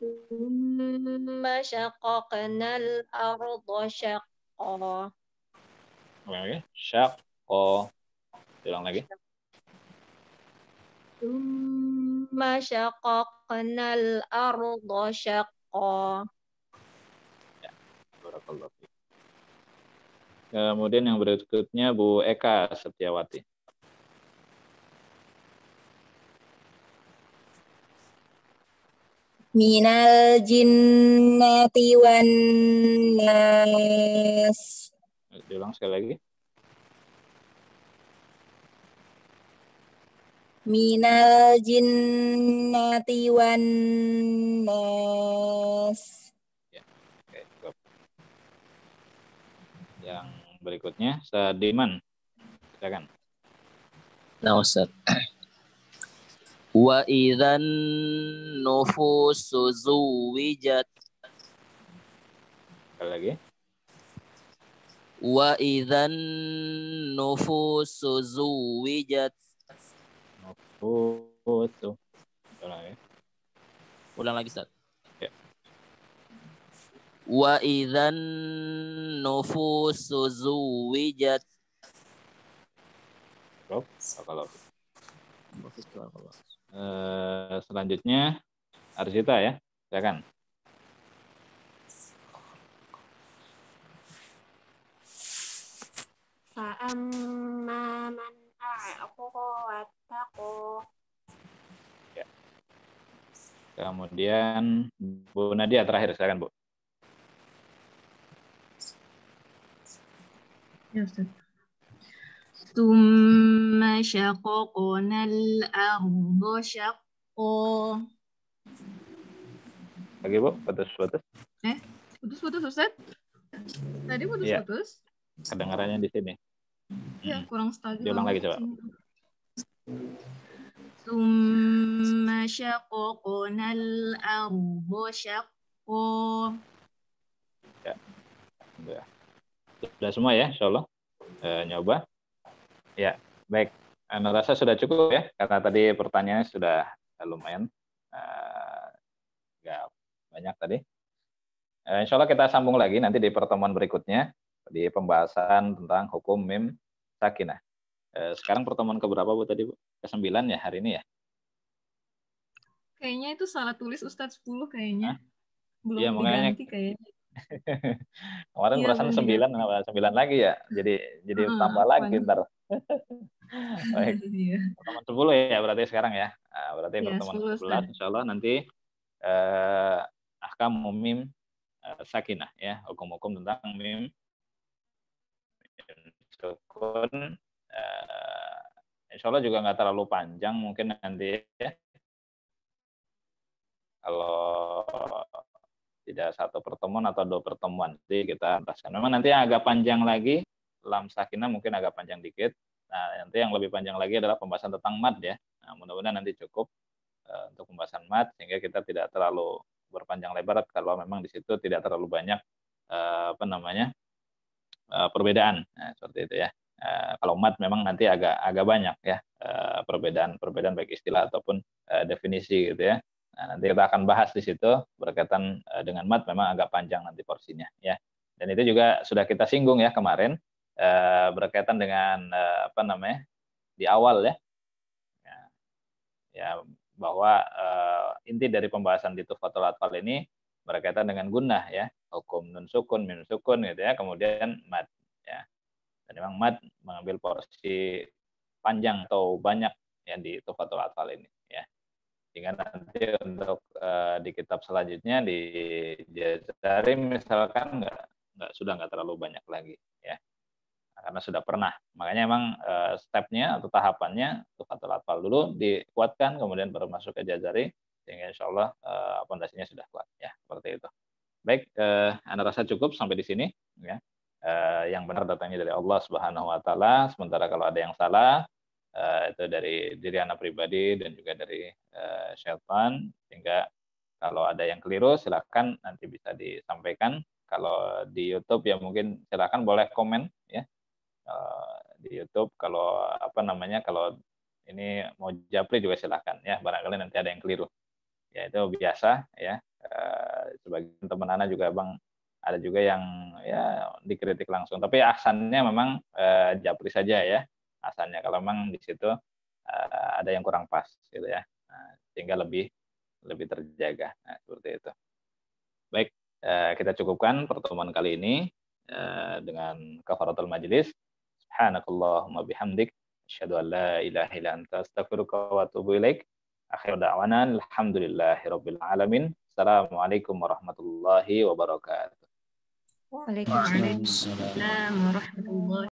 Speaker 8: ثم شققنا الأرض شقا
Speaker 1: Oke, syaqqa. Ulang lagi.
Speaker 8: ثم Thumma syaqaqnal arda syaqqa.
Speaker 1: Ya, Kemudian yang berikutnya Bu Eka Setiawati.
Speaker 10: Minal jinnati wan nas.
Speaker 1: Diulang sekali lagi.
Speaker 10: Minal jinnati wan nas.
Speaker 1: Ya, oke, Yang berikutnya, Sadiman. Silakan.
Speaker 11: Nah, Ustaz. Wa idzan nufusu zuwijat.
Speaker 1: Lagi.
Speaker 11: Wa idzan nufusu zuwijat.
Speaker 1: Nufusu. Ulang ya.
Speaker 11: Ulang lagi, Ustaz.
Speaker 1: Ya.
Speaker 11: Wa idzan nufusu zuwijat.
Speaker 1: Rob, kalau uh, selanjutnya Arsita ya, silakan.
Speaker 8: Fa'amma man a'aqo
Speaker 1: Ya. Kemudian Bu Nadia terakhir, silakan Bu.
Speaker 5: Ya, Ustaz. Tumma syaqaqnal arda syaqqa.
Speaker 1: Lagi Bu, putus-putus.
Speaker 5: Eh, putus-putus Ustaz? Tadi putus-putus?
Speaker 1: Ya. Kedengarannya di sini.
Speaker 5: Ya, kurang stabil.
Speaker 1: Diulang lagi coba.
Speaker 5: Tumma syaqaqnal arda syaqqa.
Speaker 1: Ya. Sudah. Sudah semua ya, insya Allah. E, nyoba. Ya, baik. Anda rasa sudah cukup ya, karena tadi pertanyaannya sudah lumayan. Enggak banyak tadi. E, insya Allah kita sambung lagi nanti di pertemuan berikutnya di pembahasan tentang hukum mim sakinah. E, sekarang pertemuan keberapa Bu tadi Bu? Ke-9 ya hari ini ya?
Speaker 5: Kayaknya itu salah tulis Ustadz 10 kayaknya. Belum
Speaker 1: ya, makanya,
Speaker 5: diganti kayaknya.
Speaker 1: Kemarin ya, perasaan sembilan, sembilan lagi ya. Jadi jadi hmm, tambah lagi ntar. Baik. Pertemuan sepuluh ya berarti sekarang ya. Nah, berarti ya, pertemuan sebelas insya Allah nanti eh, ahkam mim eh, sakinah ya hukum-hukum tentang mim sukun eh, insya Allah juga nggak terlalu panjang mungkin nanti ya kalau tidak satu pertemuan atau dua pertemuan. Jadi kita bahaskan. Memang nanti yang agak panjang lagi, lam sakinah mungkin agak panjang dikit. Nah, nanti yang lebih panjang lagi adalah pembahasan tentang mad ya. Nah, mudah-mudahan nanti cukup uh, untuk pembahasan mad sehingga kita tidak terlalu berpanjang lebar kalau memang di situ tidak terlalu banyak uh, apa namanya uh, perbedaan. Nah, seperti itu ya. Uh, kalau mat memang nanti agak agak banyak ya perbedaan perbedaan baik istilah ataupun uh, definisi gitu ya. Nah, nanti kita akan bahas di situ berkaitan dengan mat memang agak panjang nanti porsinya ya. Dan itu juga sudah kita singgung ya kemarin eh, berkaitan dengan eh, apa namanya di awal ya. Ya, ya bahwa inti dari pembahasan di Tufatul Atfal ini berkaitan dengan gunnah ya, hukum nun sukun, min sukun gitu ya, kemudian mat ya. Dan memang mat mengambil porsi panjang atau banyak yang di Tufatul Atfal ini sehingga nanti untuk uh, di kitab selanjutnya di Jazari misalkan nggak nggak sudah nggak terlalu banyak lagi ya karena sudah pernah. Makanya emang uh, stepnya atau tahapannya untuk fatul atfal dulu dikuatkan kemudian baru masuk ke Jazari sehingga insya Allah uh, fondasinya sudah kuat ya seperti itu. Baik uh, anda rasa cukup sampai di sini ya. Yang benar datangnya dari Allah Subhanahu Wa Taala sementara kalau ada yang salah itu dari diri anak pribadi dan juga dari uh, syaitan sehingga kalau ada yang keliru silakan nanti bisa disampaikan. Kalau di YouTube ya mungkin silakan boleh komen ya uh, di YouTube kalau apa namanya kalau ini mau japri juga silakan ya barangkali nanti ada yang keliru ya itu biasa ya uh, sebagian teman anak juga bang ada juga yang ya dikritik langsung tapi aksannya memang uh, japri saja ya asalnya kalau memang di situ uh, ada yang kurang pas gitu ya nah, sehingga lebih lebih terjaga. Nah, seperti itu. Baik, eh, kita cukupkan pertemuan kali ini eh, dengan kafaratul majlis. Subhanakallahumma bihamdik asyhadu an la ilaha illa anta astaghfiruka wa atubu ilaik. Akhir da'wana alhamdulillahirabbil alamin. Assalamualaikum warahmatullahi wabarakatuh.
Speaker 5: Waalaikumsalam warahmatullahi